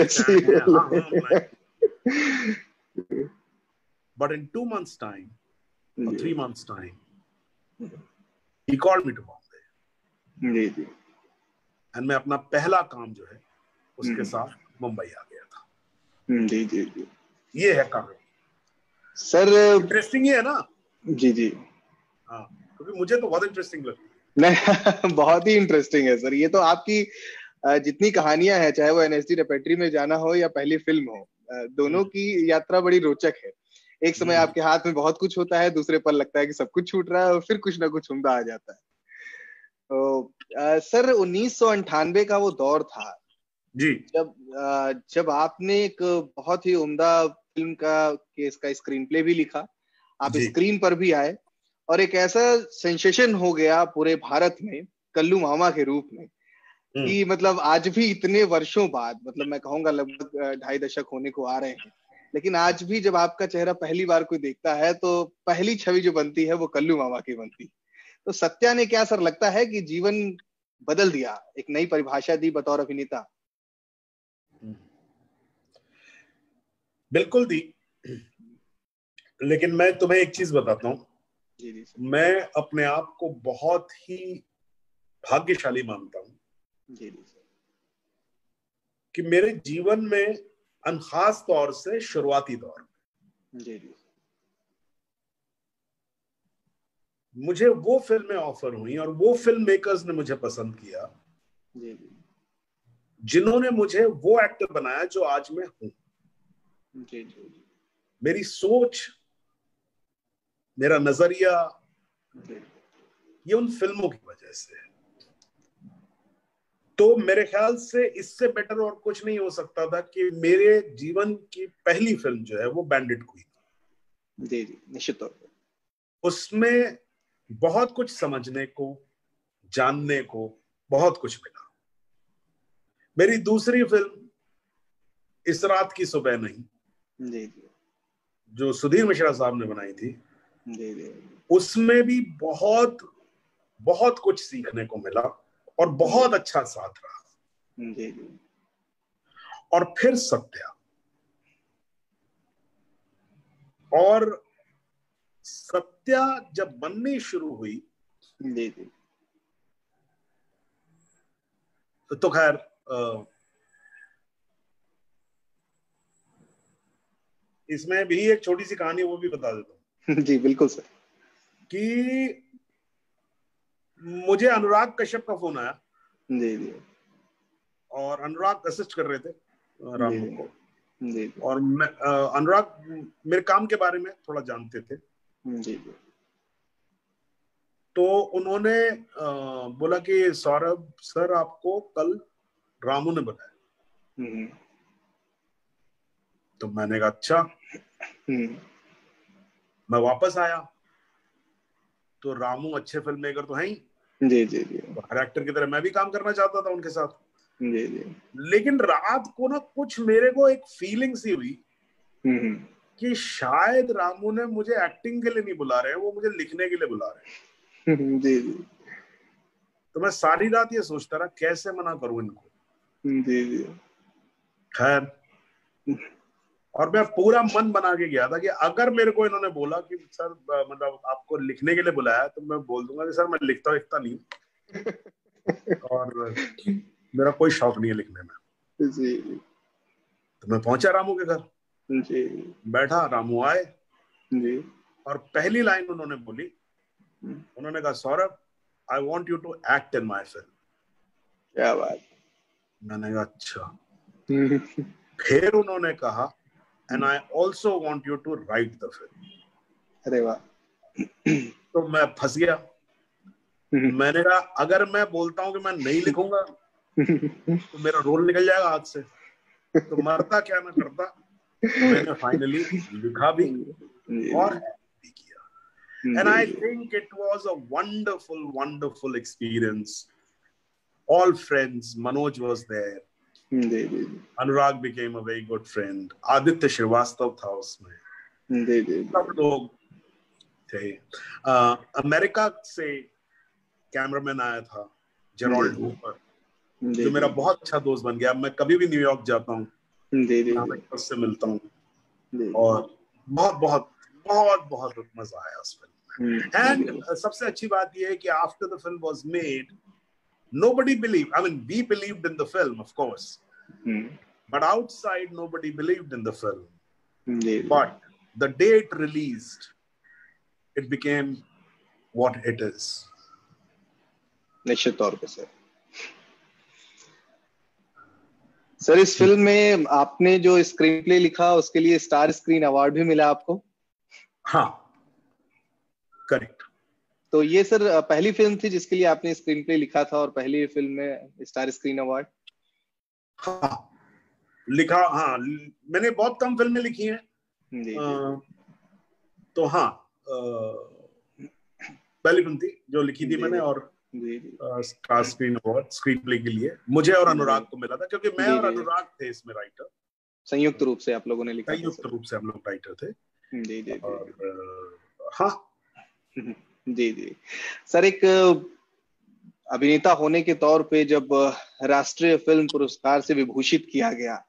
ऐसे ही है। हाँ, हाँ, but in two months time or three months time he called me to Bombay ji ji. And मैं अपना पहला काम जो है उसके हम्म। साथ मुंबई आ गया था। हम्म, जी जी जी। ये है कहानी सर इंटरेस्टिंग ही है ना? जी जी। हाँ क्योंकि मुझे तो बहुत इंटरेस्टिंग लगती है। नहीं बहुत ही इंटरेस्टिंग है सर ये तो आपकी जितनी कहानियाँ हैं चाहे वो एनएसडी रेपेट्री में जाना हो या पहली फ़िल्म हो दोनों की यात्रा बड़ी रोचक है। एक समय हम्म। आपके हाथ में बहुत कुछ होता है दूसरे पर लगता है कि सब कुछ छूट रहा है और फिर कुछ ना कुछ उमदा आ जाता है। तो अ, सर उन्नीस का वो दौर था। जी। जब अ, जब आपने एक बहुत ही उम्दा फ़िल्म का केस का स्क्रीन प्ले भी लिखा आप स्क्रीन पर भी आए और एक ऐसा सेंसेशन हो गया पूरे भारत में कल्लू मामा के रूप में हम्म। कि मतलब आज भी इतने वर्षों बाद मतलब मैं कहूँगा लगभग ढाई दशक होने को आ रहे हैं लेकिन आज भी जब आपका चेहरा पहली बार कोई देखता है तो पहली छवि जो बनती है वो कल्लू मामा की बनती तो सत्या ने क्या सर लगता है कि जीवन बदल दिया एक नई परिभाषा दी बतौर अभिनेता? बिल्कुल दी। लेकिन मैं तुम्हें एक चीज़ बताता हूँ। मैं अपने आप को बहुत ही भाग्यशाली मानता हूँ कि मेरे जीवन में अनखास तौर से शुरुआती दौर में मुझे वो फ़िल्में ऑफ़र हुई और वो फ़िल्म मेकर्स ने मुझे पसंद किया। जिन्होंने मुझे वो एक्टर बनाया जो आज मैं हूँ। मेरी सोच मेरा नज़रिया ये उन फ़िल्मों की वजह से तो मेरे ख्याल से इससे बेटर और कुछ नहीं हो सकता था कि मेरे जीवन की पहली फ़िल्म जो है वो बैंडेड क्वीन जी जी निश्चित तौर पर उसमें बहुत कुछ समझने को जानने को बहुत कुछ मिला। मेरी दूसरी फ़िल्म इस रात की सुबह नहीं जी जी। जो सुधीर मिश्रा साहब ने बनाई थी उसमें भी बहुत बहुत कुछ सीखने को मिला और बहुत अच्छा साथ रहा। और फिर सत्या। और सत्या जब बननी शुरू हुई तो खैर इसमें भी एक छोटी सी कहानी वो भी बता देता हूँ। जी बिल्कुल सर। कि मुझे अनुराग कश्यप का फ़ोन आया। जी जी। और अनुराग असिस्ट कर रहे थे रामू। को। जी। जी और मैं अनुराग मेरे काम के बारे में थोड़ा जानते थे। जी जी। तो उन्होंने बोला कि सौरभ सर आपको कल रामू ने बताया। हम्म, तो मैंने कहा अच्छा। हम्म, मैं वापस आया तो रामू अच्छे फ़िल्म मेकर तो हैं ही। जी जी जी। हर एक्टर की तरह मैं भी काम करना चाहता था उनके साथ। जी जी। लेकिन रात को ना कुछ मेरे को एक फीलिंग सी हुई हम्म, कि शायद रामू ने मुझे एक्टिंग के लिए नहीं बुला रहे हैं वो मुझे लिखने के लिए बुला रहे हैं। हम्म, जी जी। तो मैं सारी रात ये सोचता रहा कैसे मना करूँ इनको? जी जी। खैर और मैं पूरा मन बना के गया था कि अगर मेरे को इन्होंने बोला कि सर मतलब आपको लिखने के लिए बुलाया तो मैं बोल दूँगा कि सर मैं लिखता लिखता नहीं और मेरा कोई शौक नहीं है लिखने में। जी। तो मैं पहुँचा रामू के घर। जी। बैठा रामू आए। जी। और पहली लाइन उन्होंने बोली। उन्होंने कहा Saurabh I want you to act in my film क्या बात। मैंने कहा अच्छा। फिर उन्होंने कहा and I also want you to write the film अरे वाह। तो मैं फंस गया। हम्म। मैंने कहा अगर मैं बोलता हूँ कि मैं नहीं लिखूँगा तो मेरा रोल निकल जाएगा हाथ से। तो मरता क्या मैं करता? मैंने फाइनली लिखा भी और भी किया। And I think it was a wonderful wonderful experience all friends manoj was there. Anurag became a very good friend Aditya Shrivastava था उसमें सब लोग थे। अमेरिका से कैमरामैन आया था जेरोल्ड हूपर जो मेरा बहुत अच्छा दोस्त बन गया। मैं कभी भी न्यूयॉर्क जाता हूँ उससे मिलता हूँ। और बहुत बहुत बहुत बहुत मज़ा आया उस फ़िल्म में। एंड सबसे अच्छी बात यह है कि after the film was made nobody believed i mean we believed in the film of course mm. but outside nobody believed in the film Indeed. but the day it released it became what it is निश्चित तौर पे sir sir इस film में आपने जो screen play लिखा उसके लिए स्टार स्क्रीन अवार्ड भी मिला आपको हाँ करेक्ट तो ये सर पहली फ़िल्म थी जिसके लिए आपने स्क्रीन प्ले लिखा था और पहली फ़िल्म में स्टार स्क्रीन अवार्ड? हाँ। लिखा हाँ मैंने बहुत कम फ़िल्में लिखी हैं। तो हाँ आ, पहली फ़िल्म थी जो लिखी थी मैंने और star screen award screenplay के लिए। मुझे और अनुराग को मिला था क्योंकि मैं और अनुराग थे इसमें राइटर संयुक्त रूप से आप लोगों ने लिखा संयुक्त रूप से हम लोग राइटर थे। जी जी और हाँ। जी जी। सर एक अभिनेता होने के तौर पे जब राष्ट्रीय फ़िल्म पुरस्कार से विभूषित किया गया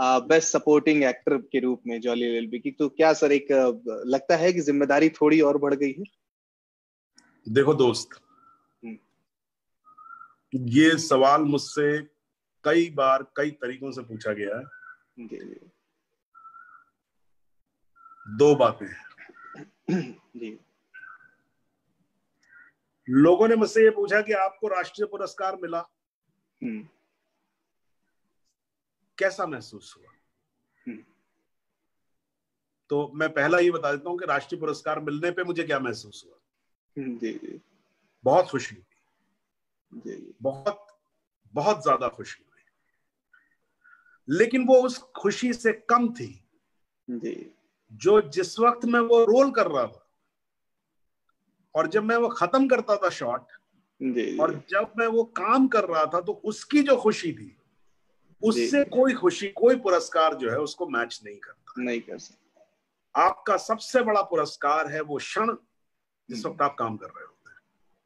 बेस्ट सपोर्टिंग एक्टर के रूप में जॉली एलबी की तो क्या सर एक लगता है कि ज़िम्मेदारी थोड़ी और बढ़ गई है? देखो दोस्त ये सवाल मुझसे कई बार कई तरीकों से पूछा गया है। दो बातें जी। लोगों ने मुझसे ये पूछा कि आपको राष्ट्रीय पुरस्कार मिला। हम्म। कैसा महसूस हुआ? हम्म। तो मैं पहला ये बता देता हूँ कि राष्ट्रीय पुरस्कार मिलने पे मुझे क्या महसूस हुआ? हम्म, जी जी। बहुत खुशी हुई। बहुत बहुत ज़्यादा खुशी हुई। लेकिन वो उस खुशी से कम थी जी। जो जिस वक्त मैं वो रोल कर रहा था और जब मैं वो खत्म करता था शॉट और जब मैं वो काम कर रहा था तो उसकी जो खुशी थी उससे कोई खुशी कोई पुरस्कार जो है उसको मैच नहीं करता। नहीं कर सकता। आपका सबसे बड़ा पुरस्कार है वो क्षण जिस वक्त आप काम कर रहे हो।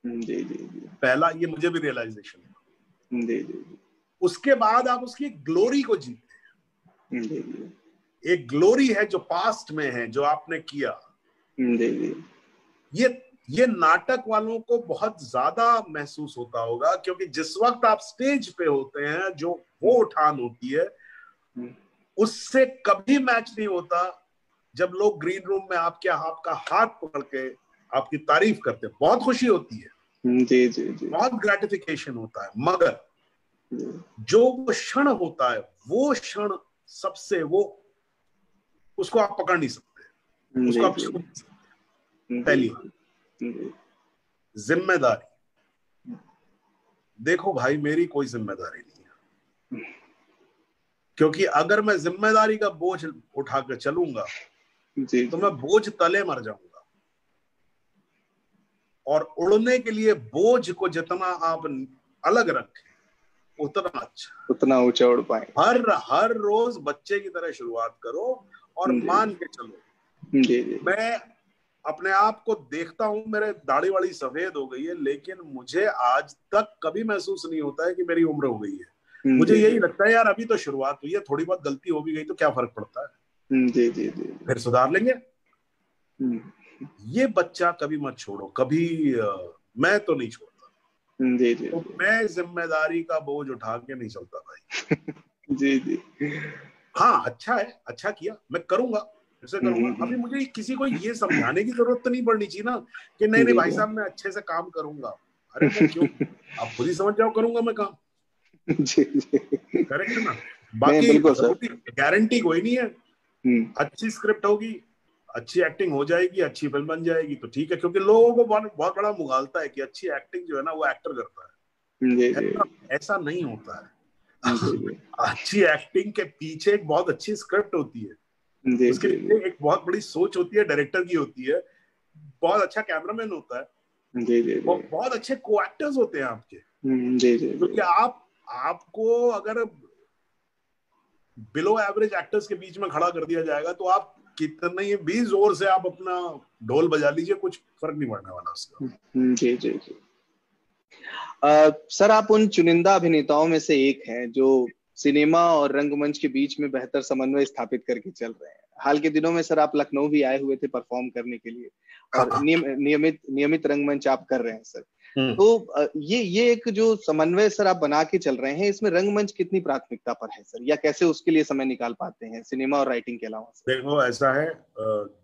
जी जी जी। पहला ये मुझे भी रियलाइजेशन जी जी उसके बाद आप उसकी ग्लोरी को जीते हैं। जी जी। एक ग्लोरी है जो पास्ट में है जो आपने किया। जी जी। ये ये नाटक वालों को बहुत ज़्यादा महसूस होता होगा क्योंकि जिस वक्त आप स्टेज पे होते हैं जो वो उठान होती है उससे कभी मैच नहीं होता जब लोग ग्रीन रूम में आपके आपका हाथ पकड़ के आपकी तारीफ़ करते हैं। बहुत खुशी होती है। जी जी जी। बहुत ग्रेटिफिकेशन होता है। मगर जो वो क्षण होता है वो क्षण सबसे वो उसको आप पकड़ नहीं सकते। उसको आप पहली ज़िम्मेदारी। देखो भाई मेरी कोई ज़िम्मेदारी नहीं है। क्योंकि अगर मैं ज़िम्मेदारी का बोझ उठा कर चलूँगा जी तो मैं बोझ तले मर जाऊँगा। और उड़ने के लिए बोझ को जितना आप अलग रखें उतना अच्छा। उतना ऊँचा उड़ पाए हर हर रोज बच्चे की तरह शुरुआत करो और मान के चलो। जी जी। मैं अपने आप को देखता हूँ मेरे दाढ़ी वाड़ी सफ़ेद हो गई है लेकिन मुझे आज तक कभी महसूस नहीं होता है कि मेरी उम्र हो गई है। हम्म, मुझे यही लगता है यार अभी तो शुरुआत हुई है थोड़ी बहुत गलती हो भी गई तो क्या फ़र्क पड़ता है? हम्म, जी जी जी फिर सुधार लेंगे। हम्म। ये बच्चा कभी मत छोड़ो कभी आ, मैं तो नहीं छोड़ता। जी जी तो मैं ज़िम्मेदारी का बोझ उठा के नहीं चलता भाई। जी जी। हाँ अच्छा है अच्छा किया मैं करूँगा। ऐसे करूँगा। अभी मुझे किसी को ये समझाने की ज़रूरत तो नहीं पड़नी चाहिए ना कि नहीं नहीं भाई साहब मैं अच्छे से काम करूँगा। अरे मैं क्यों? आप खुद ही समझ जाओ करूँगा मैं काम। करेक्ट ना? बाकी गारंटी कोई नहीं है। हम्म। अच्छी स्क्रिप्ट होगी अच्छी एक्टिंग हो जाएगी अच्छी फ़िल्म बन जाएगी तो ठीक है क्योंकि लोगों को बहुत बहुत बड़ा मुगालता है कि अच्छी एक्टिंग जो है ना वो एक्टर करता है। ऐसा नहीं होता है। अच्छी एक्टिंग के पीछे एक बहुत अच्छी स्क्रिप्ट होती है। उसके लिए एक बहुत बड़ी सोच होती है डायरेक्टर की होती है। बहुत अच्छा कैमरामैन होता है। जी जी बहुत अच्छे को एक्टर्स होते हैं आपके। हम्म, जी जी क्योंकि आप आपको अगर बिलो एवरेज एक्टर्स के बीच में खड़ा कर दिया जाएगा तो आप कितने भी ज़ोर से आप अपना ढोल बजा लीजिए कुछ फ़र्क नहीं पड़ने वाला उसका। हम्म, जी जी जी। आ, सर आप उन चुनिंदा अभिनेताओं में से एक हैं जो सिनेमा और रंगमंच के बीच में बेहतर समन्वय स्थापित करके चल रहे हैं। हाल के दिनों में सर आप लखनऊ भी आए हुए थे परफॉर्म करने के लिए। और हाँ। नियमित नियमित रंगमंच आप कर रहे हैं सर। हम्म। तो ये ये एक जो समन्वय सर आप बना के चल रहे हैं इसमें रंगमंच कितनी प्राथमिकता पर है सर? या कैसे उसके लिए समय निकाल पाते हैं सिनेमा और राइटिंग के अलावा देखो ऐसा है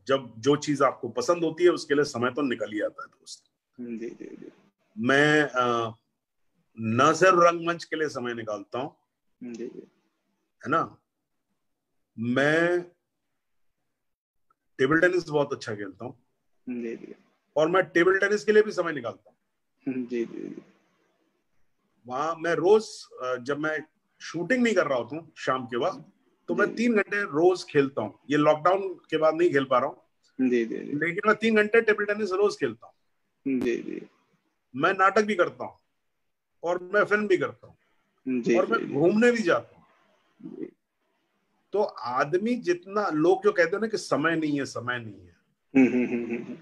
जब जो चीज़ आपको पसंद होती है उसके लिए समय तो निकल ही आता है दोस्त। हम्म, जी जी जी। मैं न सिर्फ़ रंगमंच के लिए समय निकालता हूँ है ना? मैं टेबल टेनिस बहुत अच्छा खेलता हूँ। और मैं टेबल टेनिस के लिए भी समय निकालता हूँ। वहाँ मैं रोज जब मैं शूटिंग नहीं कर रहा होता हूँ शाम के बाद तो मैं तीन घंटे रोज खेलता हूँ। ये लॉकडाउन के बाद नहीं खेल पा रहा हूँ। लेकिन मैं तीन घंटे टेबल टेनिस रोज खेलता हूँ। मैं नाटक भी करता हूँ। और मैं फ़िल्म भी करता हूँ। और मैं घूमने भी जाता हूँ। तो आदमी जितना लोग जो कहते हैं ना कि समय नहीं है समय नहीं है। हम्म, हम्म, हम्म,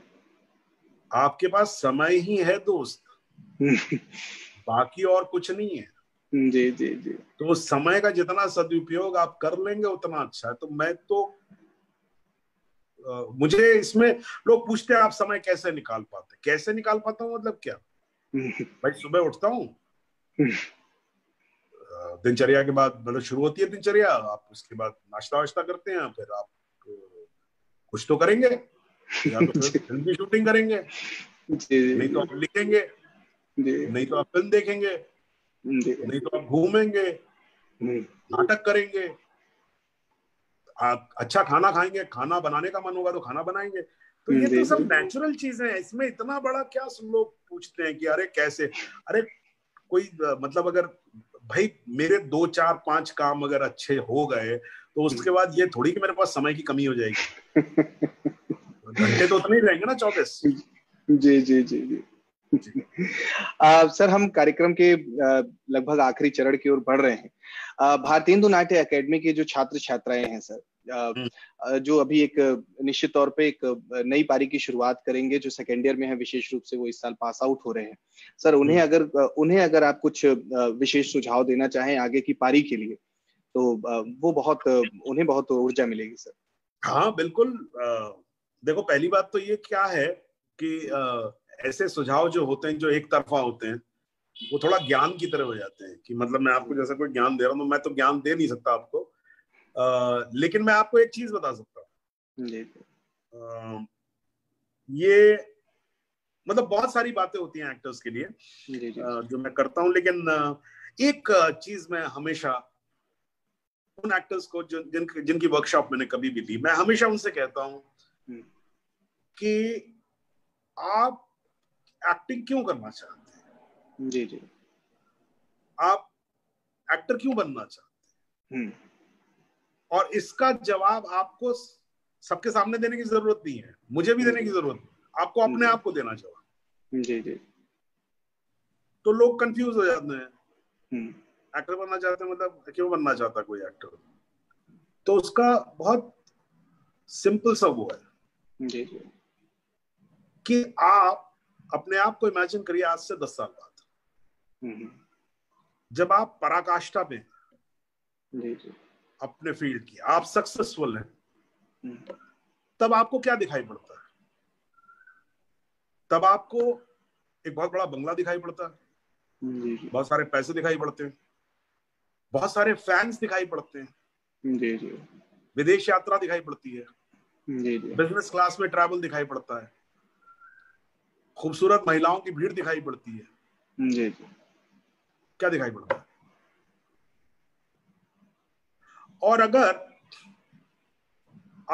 आपके पास समय ही है दोस्त। बाकी और कुछ नहीं है। जी जी जी। तो समय का जितना सदुपयोग आप कर लेंगे उतना अच्छा है। तो मैं तो आ, मुझे इसमें लोग पूछते हैं आप समय कैसे निकाल पाते? कैसे निकाल पाता हूँ मतलब क्या? भाई सुबह उठता हूँ। दिनचर्या के बाद मतलब शुरू होती है दिनचर्या आप उसके बाद नाश्ता वाश्ता करते हैं फिर आप कुछ तो करेंगे या तो फिर फ़िल्म की शूटिंग करेंगे नहीं तो आप लिखेंगे नहीं तो आप फ़िल्म देखेंगे नहीं तो आप घूमेंगे नाटक करेंगे आप अच्छा खाना खाएँगे खाना बनाने का मन होगा तो खाना बनाएँगे। तो ये तो सब नेचुरल चीज़ें हैं इसमें इतना बड़ा क्या लोग पूछते हैं कि अरे कैसे अरे कोई मतलब अगर भाई मेरे दो चार पाँच काम अगर अच्छे हो गए तो उसके बाद ये थोड़ी कि मेरे पास समय की कमी हो जाएगी। घंटे तो उतने ही रहेंगे ना चौबीस। जी जी जी जी। आ, सर हम कार्यक्रम के लगभग आखिरी चरण की ओर बढ़ रहे हैं। भारतीय नाट्य अकेडमी के जो छात्र छात्राएँ हैं सर। जो अभी एक निश्चित तौर पे एक नई पारी की शुरुआत करेंगे जो सेकेंड ईयर में है विशेष रूप से वो इस साल पास आउट हो रहे हैं। सर उन्हें हम्म। अगर उन्हें अगर आप कुछ विशेष सुझाव देना चाहें आगे की पारी के लिए तो वो बहुत उन्हें बहुत ऊर्जा मिलेगी सर हाँ बिल्कुल देखो पहली बात तो ये क्या है कि ऐसे सुझाव जो होते हैं जो एक तरफा होते हैं वो थोड़ा ज्ञान की तरह हो जाते हैं कि मतलब मैं आपको जैसा कोई ज्ञान दे रहा हूँ तो मैं तो ज्ञान दे नहीं सकता आपको। लेकिन मैं आपको एक चीज़ बता सकता हूँ ये मतलब बहुत सारी बातें होती हैं एक्टर्स के लिए जी, जी. जो मैं करता हूँ लेकिन एक चीज़ मैं हमेशा उन एक्टर्स को जो जिन जिनकी वर्कशॉप मैंने कभी भी ली मैं हमेशा उनसे कहता हूँ हम्म। कि आप एक्टिंग क्यों करना चाहते हैं जी जी आप एक्टर क्यों बनना चाहते हैं हम्म। और इसका जवाब आपको सबके सामने देने की ज़रूरत नहीं है। मुझे भी देने की ज़रूरत नहीं आपको अपने आप को देना जवाब जी जी। तो लोग कंफ्यूज हो जाते हैं। एक्टर हम्म। बनना चाहते हैं मतलब क्यों बनना चाहता कोई एक्टर तो उसका बहुत सिंपल सा वो है। जी जी। कि आप अपने आप को इमेजिन करिए आज से दस साल बाद। हम्म। जब आप पराकाष्ठा में अपने फ़ील्ड की। आप सक्सेसफुल हैं। हम्म। तब आपको क्या दिखाई पड़ता है? तब आपको एक बहुत बड़ा बंगला दिखाई पड़ता है। बहुत सारे पैसे दिखाई पड़ते हैं। बहुत सारे फैंस दिखाई पड़ते हैं। विदेश यात्रा दिखाई पड़ती है। बिज़नेस क्लास में ट्रैवल दिखाई पड़ता है। खूबसूरत महिलाओं की भीड़ दिखाई पड़ती है। क्या दिखाई पड़ता है? और अगर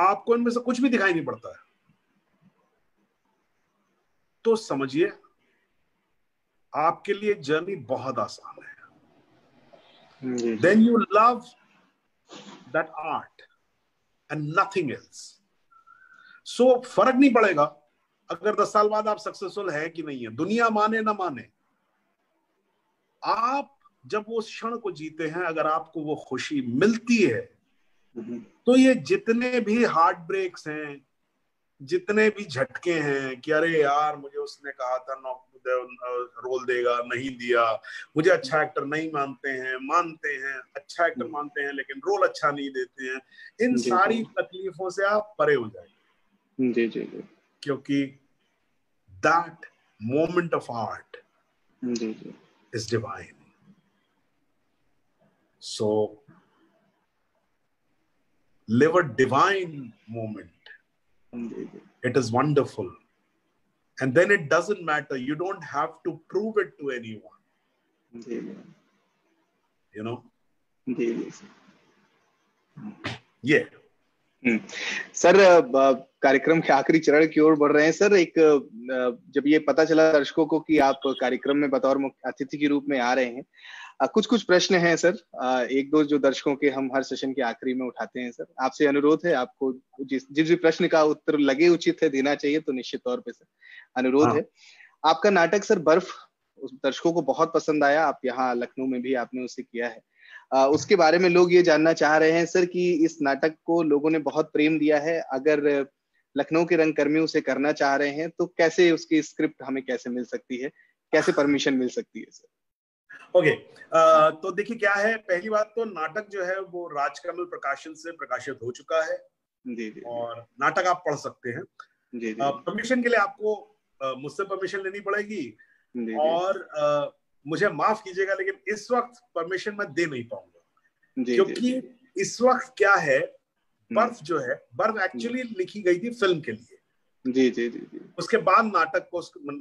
आपको इनमें से कुछ भी दिखाई नहीं पड़ता है तो समझिए आपके लिए जर्नी बहुत आसान है। Then you love that art and nothing else so फ़र्क नहीं पड़ेगा अगर दस साल बाद आप सक्सेसफुल है कि नहीं है। दुनिया माने ना माने आप जब वो क्षण को जीते हैं अगर आपको वो खुशी मिलती है तो ये जितने भी हार्ट ब्रेक्स हैं जितने भी झटके हैं कि अरे यार मुझे उसने कहा था नौ रोल देगा नहीं दिया मुझे अच्छा एक्टर नहीं मानते हैं मानते हैं अच्छा एक्टर हम्म। मानते हैं लेकिन रोल अच्छा नहीं देते हैं इन सारी तकलीफों से आप परे हो जाएँगे। जी जी जी। क्योंकि that moment of art is divine so live a divine moment. It is wonderful. And then it doesn't matter. You don't have to prove it to anyone. You know? Yeah. Sir कार्यक्रम के आखिरी चरण की ओर बढ़ रहे हैं sir एक जब ये पता चला दर्शकों को कि आप कार्यक्रम में बतौर अतिथि के रूप में आ रहे हैं कुछ कुछ प्रश्न हैं सर। एक दो जो दर्शकों के हम हर सेशन के आखिरी में उठाते हैं सर। आपसे अनुरोध है आपको जिस जिस भी प्रश्न का उत्तर लगे उचित है देना चाहिए तो निश्चित तौर पे सर अनुरोध हाँ। है। आपका नाटक सर बर्फ़ उस दर्शकों को बहुत पसंद आया आप यहाँ लखनऊ में भी आपने उसे किया है। आ, उसके बारे में लोग ये जानना चाह रहे हैं सर कि इस नाटक को लोगों ने बहुत प्रेम दिया है अगर लखनऊ के रंग कर्मी उसे करना चाह रहे हैं तो कैसे उसकी स्क्रिप्ट हमें कैसे मिल सकती है? कैसे परमिशन मिल सकती है सर? ओके तो देखिए क्या है पहली बात तो नाटक जो है वो राजकमल प्रकाशन से प्रकाशित हो चुका है। जी जी और नाटक आप पढ़ सकते हैं। जी जी। परमिशन के लिए आपको मुझसे परमिशन लेनी पड़ेगी। और आ, मुझे माफ़ कीजिएगा लेकिन इस वक्त परमिशन मैं दे नहीं पाऊँगा। क्योंकि इस वक्त क्या है हम्म। बर्फ़ जो है बर्फ़ एक्चुअली लिखी गई थी फ़िल्म के लिए। जी जी जी उसके बाद नाटक को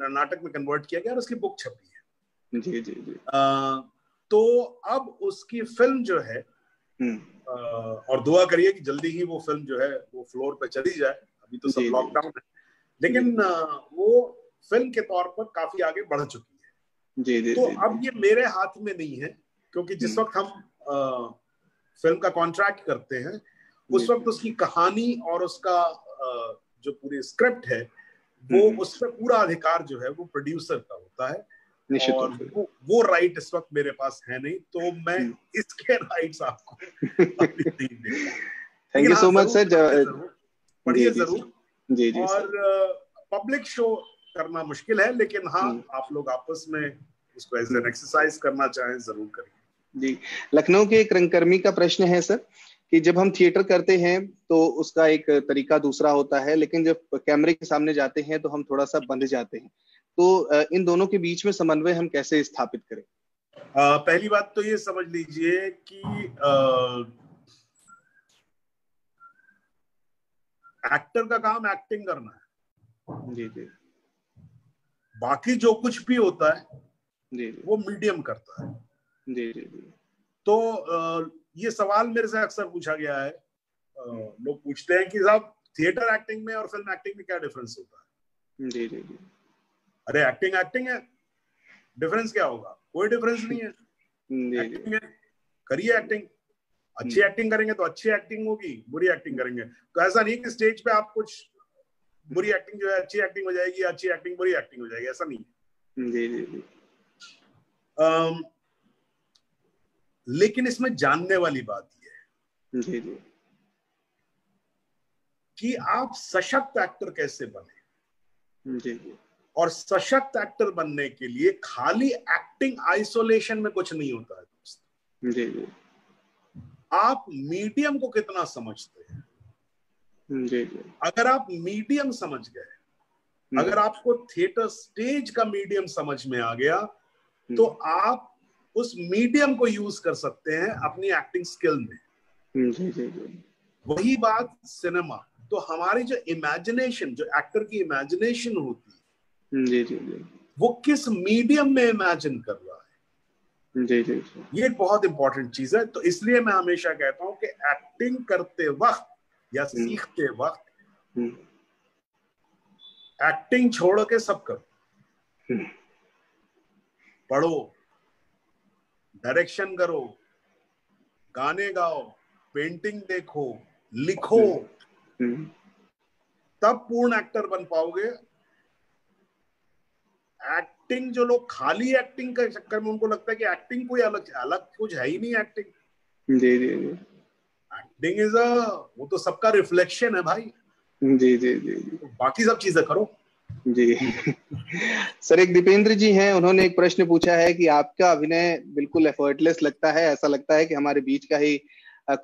नाटक में कन्वर्ट किया गया और उसकी बुक छपी। जी जी जी। आ, तो अब उसकी फ़िल्म जो है हम्म। आ, और दुआ करिए कि जल्दी ही वो फ़िल्म जो है वो फ्लोर पे चली जाए। अभी तो सब लॉकडाउन है। लेकिन वो फ़िल्म के तौर पर काफ़ी आगे बढ़ चुकी है। जी जी तो जी, अब ये मेरे हाथ में नहीं है क्योंकि जिस हम्म। वक्त हम आ, फ़िल्म का कॉन्ट्रैक्ट करते हैं उस वक्त उसकी कहानी और उसका जो पूरी स्क्रिप्ट है वो हम्म। उस पर पूरा अधिकार जो है वो प्रोड्यूसर का होता है। और वो, वो राइट इस वक्त मेरे पास है नहीं तो मैं हम्म। इसके राइट्स आपको thank you so much sir पढ़िए ज़रूर। जी। जी और पब्लिक शो करना मुश्किल है लेकिन हाँ हम्म। आप लोग आपस में इसको एज एन एक्सरसाइज करना चाहें ज़रूर करिए। जी। लखनऊ के एक रंगकर्मी का प्रश्न है सर कि जब हम थिएटर करते हैं तो उसका एक तरीका दूसरा होता है लेकिन जब कैमरे के सामने जाते हैं तो हम थोड़ा सा बंध जाते हैं। तो इन दोनों के बीच में समन्वय हम कैसे स्थापित करें? आ, पहली बात तो ये समझ लीजिए कि एक्टर का काम एक्टिंग करना है। जी जी। बाकी जो कुछ भी होता है जी, जी। वो मीडियम करता है। जी जी जी। तो आ, ये सवाल मेरे से अक्सर पूछा गया है। लोग पूछते हैं कि साहब थिएटर एक्टिंग में और फ़िल्म एक्टिंग में क्या डिफरेंस होता है? जी जी जी। अरे एक्टिंग एक्टिंग है। डिफरेंस क्या होगा? कोई डिफरेंस नहीं है। एक्टिंग है। करिए एक्टिंग अच्छी एक्टिंग हम्म। करेंगे तो अच्छी एक्टिंग होगी बुरी एक्टिंग करेंगे। तो ऐसा नहीं कि स्टेज पे आप कुछ बुरी एक्टिंग जो है अच्छी एक्टिंग हो जाएगी अच्छी एक्टिंग बुरी एक्टिंग हो जाएगी ऐसा नहीं है। जी जी जी। Um, लेकिन इसमें जानने वाली बात यह है जी जी। कि आप सशक्त एक्टर कैसे बने? जी जी। और सशक्त एक्टर बनने के लिए खाली एक्टिंग आइसोलेशन में कुछ नहीं होता है दोस्त। जी जी। आप मीडियम को कितना समझते हैं? जी जी। अगर आप मीडियम समझ गए हम्म। अगर आपको थिएटर स्टेज का मीडियम समझ में आ गया हम्म। तो आप उस मीडियम को यूज़ कर सकते हैं अपनी एक्टिंग स्किल में। हम्म, जी जी जी। वही बात सिनेमा तो हमारी जो इमेजिनेशन जो एक्टर की इमेजिनेशन होती है जी जी जी। वो किस मीडियम में इमेजिन कर रहा है? जी जी ये बहुत इंपॉर्टेंट चीज़ है तो इसलिए मैं हमेशा कहता हूँ कि एक्टिंग करते वक्त या सीखते वक्त एक्टिंग छोड़ के सब करो। पढ़ो डायरेक्शन करो गाने गाओ पेंटिंग देखो लिखो। तब पूर्ण एक्टर बन पाओगे एक्टिंग जो लोग खाली एक्टिंग के चक्कर में उनको लगता है कि एक्टिंग कोई अलग अलग कुछ है ही नहीं एक्टिंग जी जी जी। एक्टिंग इज़ अ वो तो सबका रिफ्लेक्शन है भाई। जी जी जी तो बाकी सब चीज़ें करो। जी। सर एक दीपेंद्र जी हैं उन्होंने एक प्रश्न पूछा है कि आपका अभिनय बिल्कुल एफर्टलेस लगता है ऐसा लगता है कि हमारे बीच का ही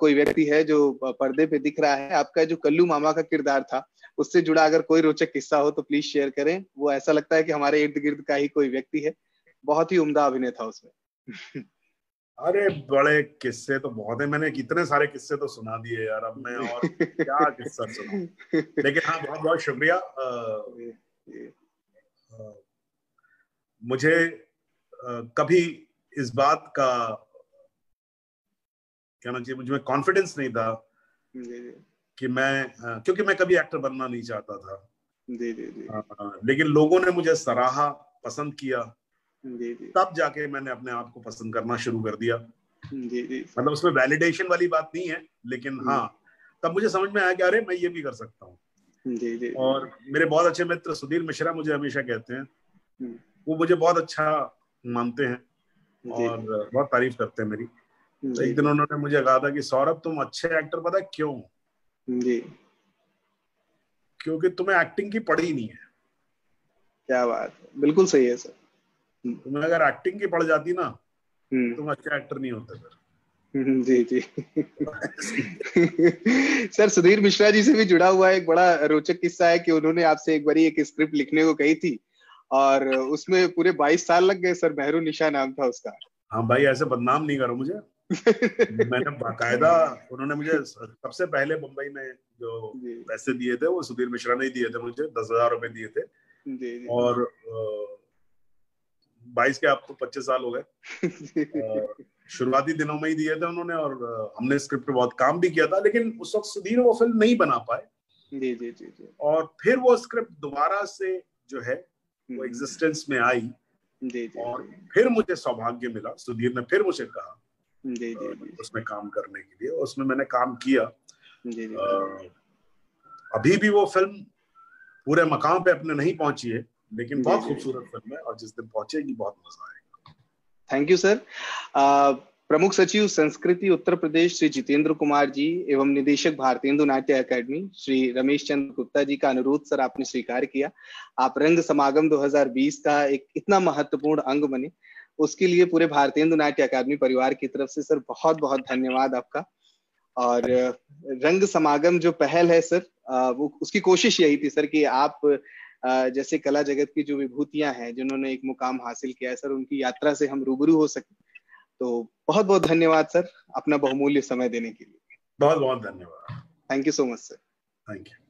कोई व्यक्ति है जो पर्दे पे दिख रहा है। आपका जो कल्लू मामा का किरदार था उससे जुड़ा अगर कोई रोचक किस्सा हो तो प्लीज़ शेयर करें। वो ऐसा लगता है कि हमारे इर्द गिर्द का ही कोई व्यक्ति है। बहुत ही उम्दा अभिनय था उसमें। अरे बड़े किस्से तो बहुत है। मैंने कितने सारे किस्से तो सुना दिए यार। अब मैं और क्या किस्सा सुना लेकिन हाँ बहुत बहुत शुक्रिया। मुझे आ, कभी इस बात का कहना चाहिए? मुझे कॉन्फिडेंस नहीं था। कि मैं क्योंकि मैं कभी एक्टर बनना नहीं चाहता था। जी जी जी। लेकिन लोगों ने मुझे सराहा पसंद किया। जी जी। तब जाके मैंने अपने आप को पसंद करना शुरू कर दिया। मतलब उसमें वैलिडेशन वाली बात नहीं है लेकिन हाँ तब मुझे समझ में आया कि अरे मैं ये भी कर सकता हूँ। और मेरे बहुत अच्छे मित्र सुधीर मिश्रा मुझे हमेशा कहते हैं। हम्म। वो मुझे बहुत अच्छा मानते हैं और बहुत तारीफ़ करते हैं मेरी। तो एक दिन उन्होंने मुझे कहा था कि सौरभ तुम अच्छे एक्टर पता क्यों? जी। क्योंकि तुम्हें एक्टिंग की पढ़ी नहीं है। क्या बात है। बिल्कुल सही है सर। तुम्हें अगर एक्टिंग की पढ़ जाती ना हम्म। तुम अच्छे एक्टर नहीं होते फिर। जी जी। सर सुधीर मिश्रा जी से भी जुड़ा हुआ एक बड़ा रोचक किस्सा है कि उन्होंने आपसे एक बारी एक स्क्रिप्ट लिखने को कही थी और उसमें पूरे 22 साल लग गए सर। मेहरू निशा नाम था उसका। हाँ भाई ऐसे बदनाम नहीं करो मुझे। मैंने बाकायदा उन्होंने मुझे सबसे पहले मुंबई में जो पैसे दिए थे वो सुधीर मिश्रा ने दिए थे मुझे दस हज़ार रुपए दिए थे. और बाईस के अब तो पच्चीस साल हो गए। शुरुआती दिनों में ही दिए थे उन्होंने और हमने स्क्रिप्ट पे बहुत काम भी किया था लेकिन उस वक्त सुधीर वो फ़िल्म नहीं बना पाए। जी जी जी और फिर वो स्क्रिप्ट दोबारा से जो है वो एग्जिस्टेंस हम्म। में आई और फिर मुझे सौभाग्य मिला सुधीर ने फिर मुझे कहा जी जी उसमें काम करने के लिए उसमें मैंने काम किया। जी जी। अभी भी वो फ़िल्म पूरे मकाम पे अपने नहीं पहुँची है लेकिन बहुत खूबसूरत फ़िल्म है और जिस दिन पहुंचेगी बहुत मज़ा आएगा। थैंक यू सर प्रमुख सचिव संस्कृति उत्तर प्रदेश श्री जितेंद्र कुमार जी एवं निदेशक भारतीय नाट्य अकादमी श्री रमेश चंद्र गुप्ता जी का अनुरोध सर आपने स्वीकार किया। आप रंग समागम 2020 का एक इतना महत्वपूर्ण अंग बने। उसके लिए पूरे भारतीय नाट्य अकादमी परिवार की तरफ़ से सर बहुत बहुत धन्यवाद आपका। और रंग समागम जो पहल है सर वो उसकी कोशिश यही थी सर कि आप जैसे कला जगत की जो विभूतियाँ हैं जिन्होंने एक मुकाम हासिल किया है सर उनकी यात्रा से हम रूबरू हो सके। तो बहुत बहुत धन्यवाद सर अपना बहुमूल्य समय देने के लिए। बहुत बहुत धन्यवाद। Thank you so much sir thank you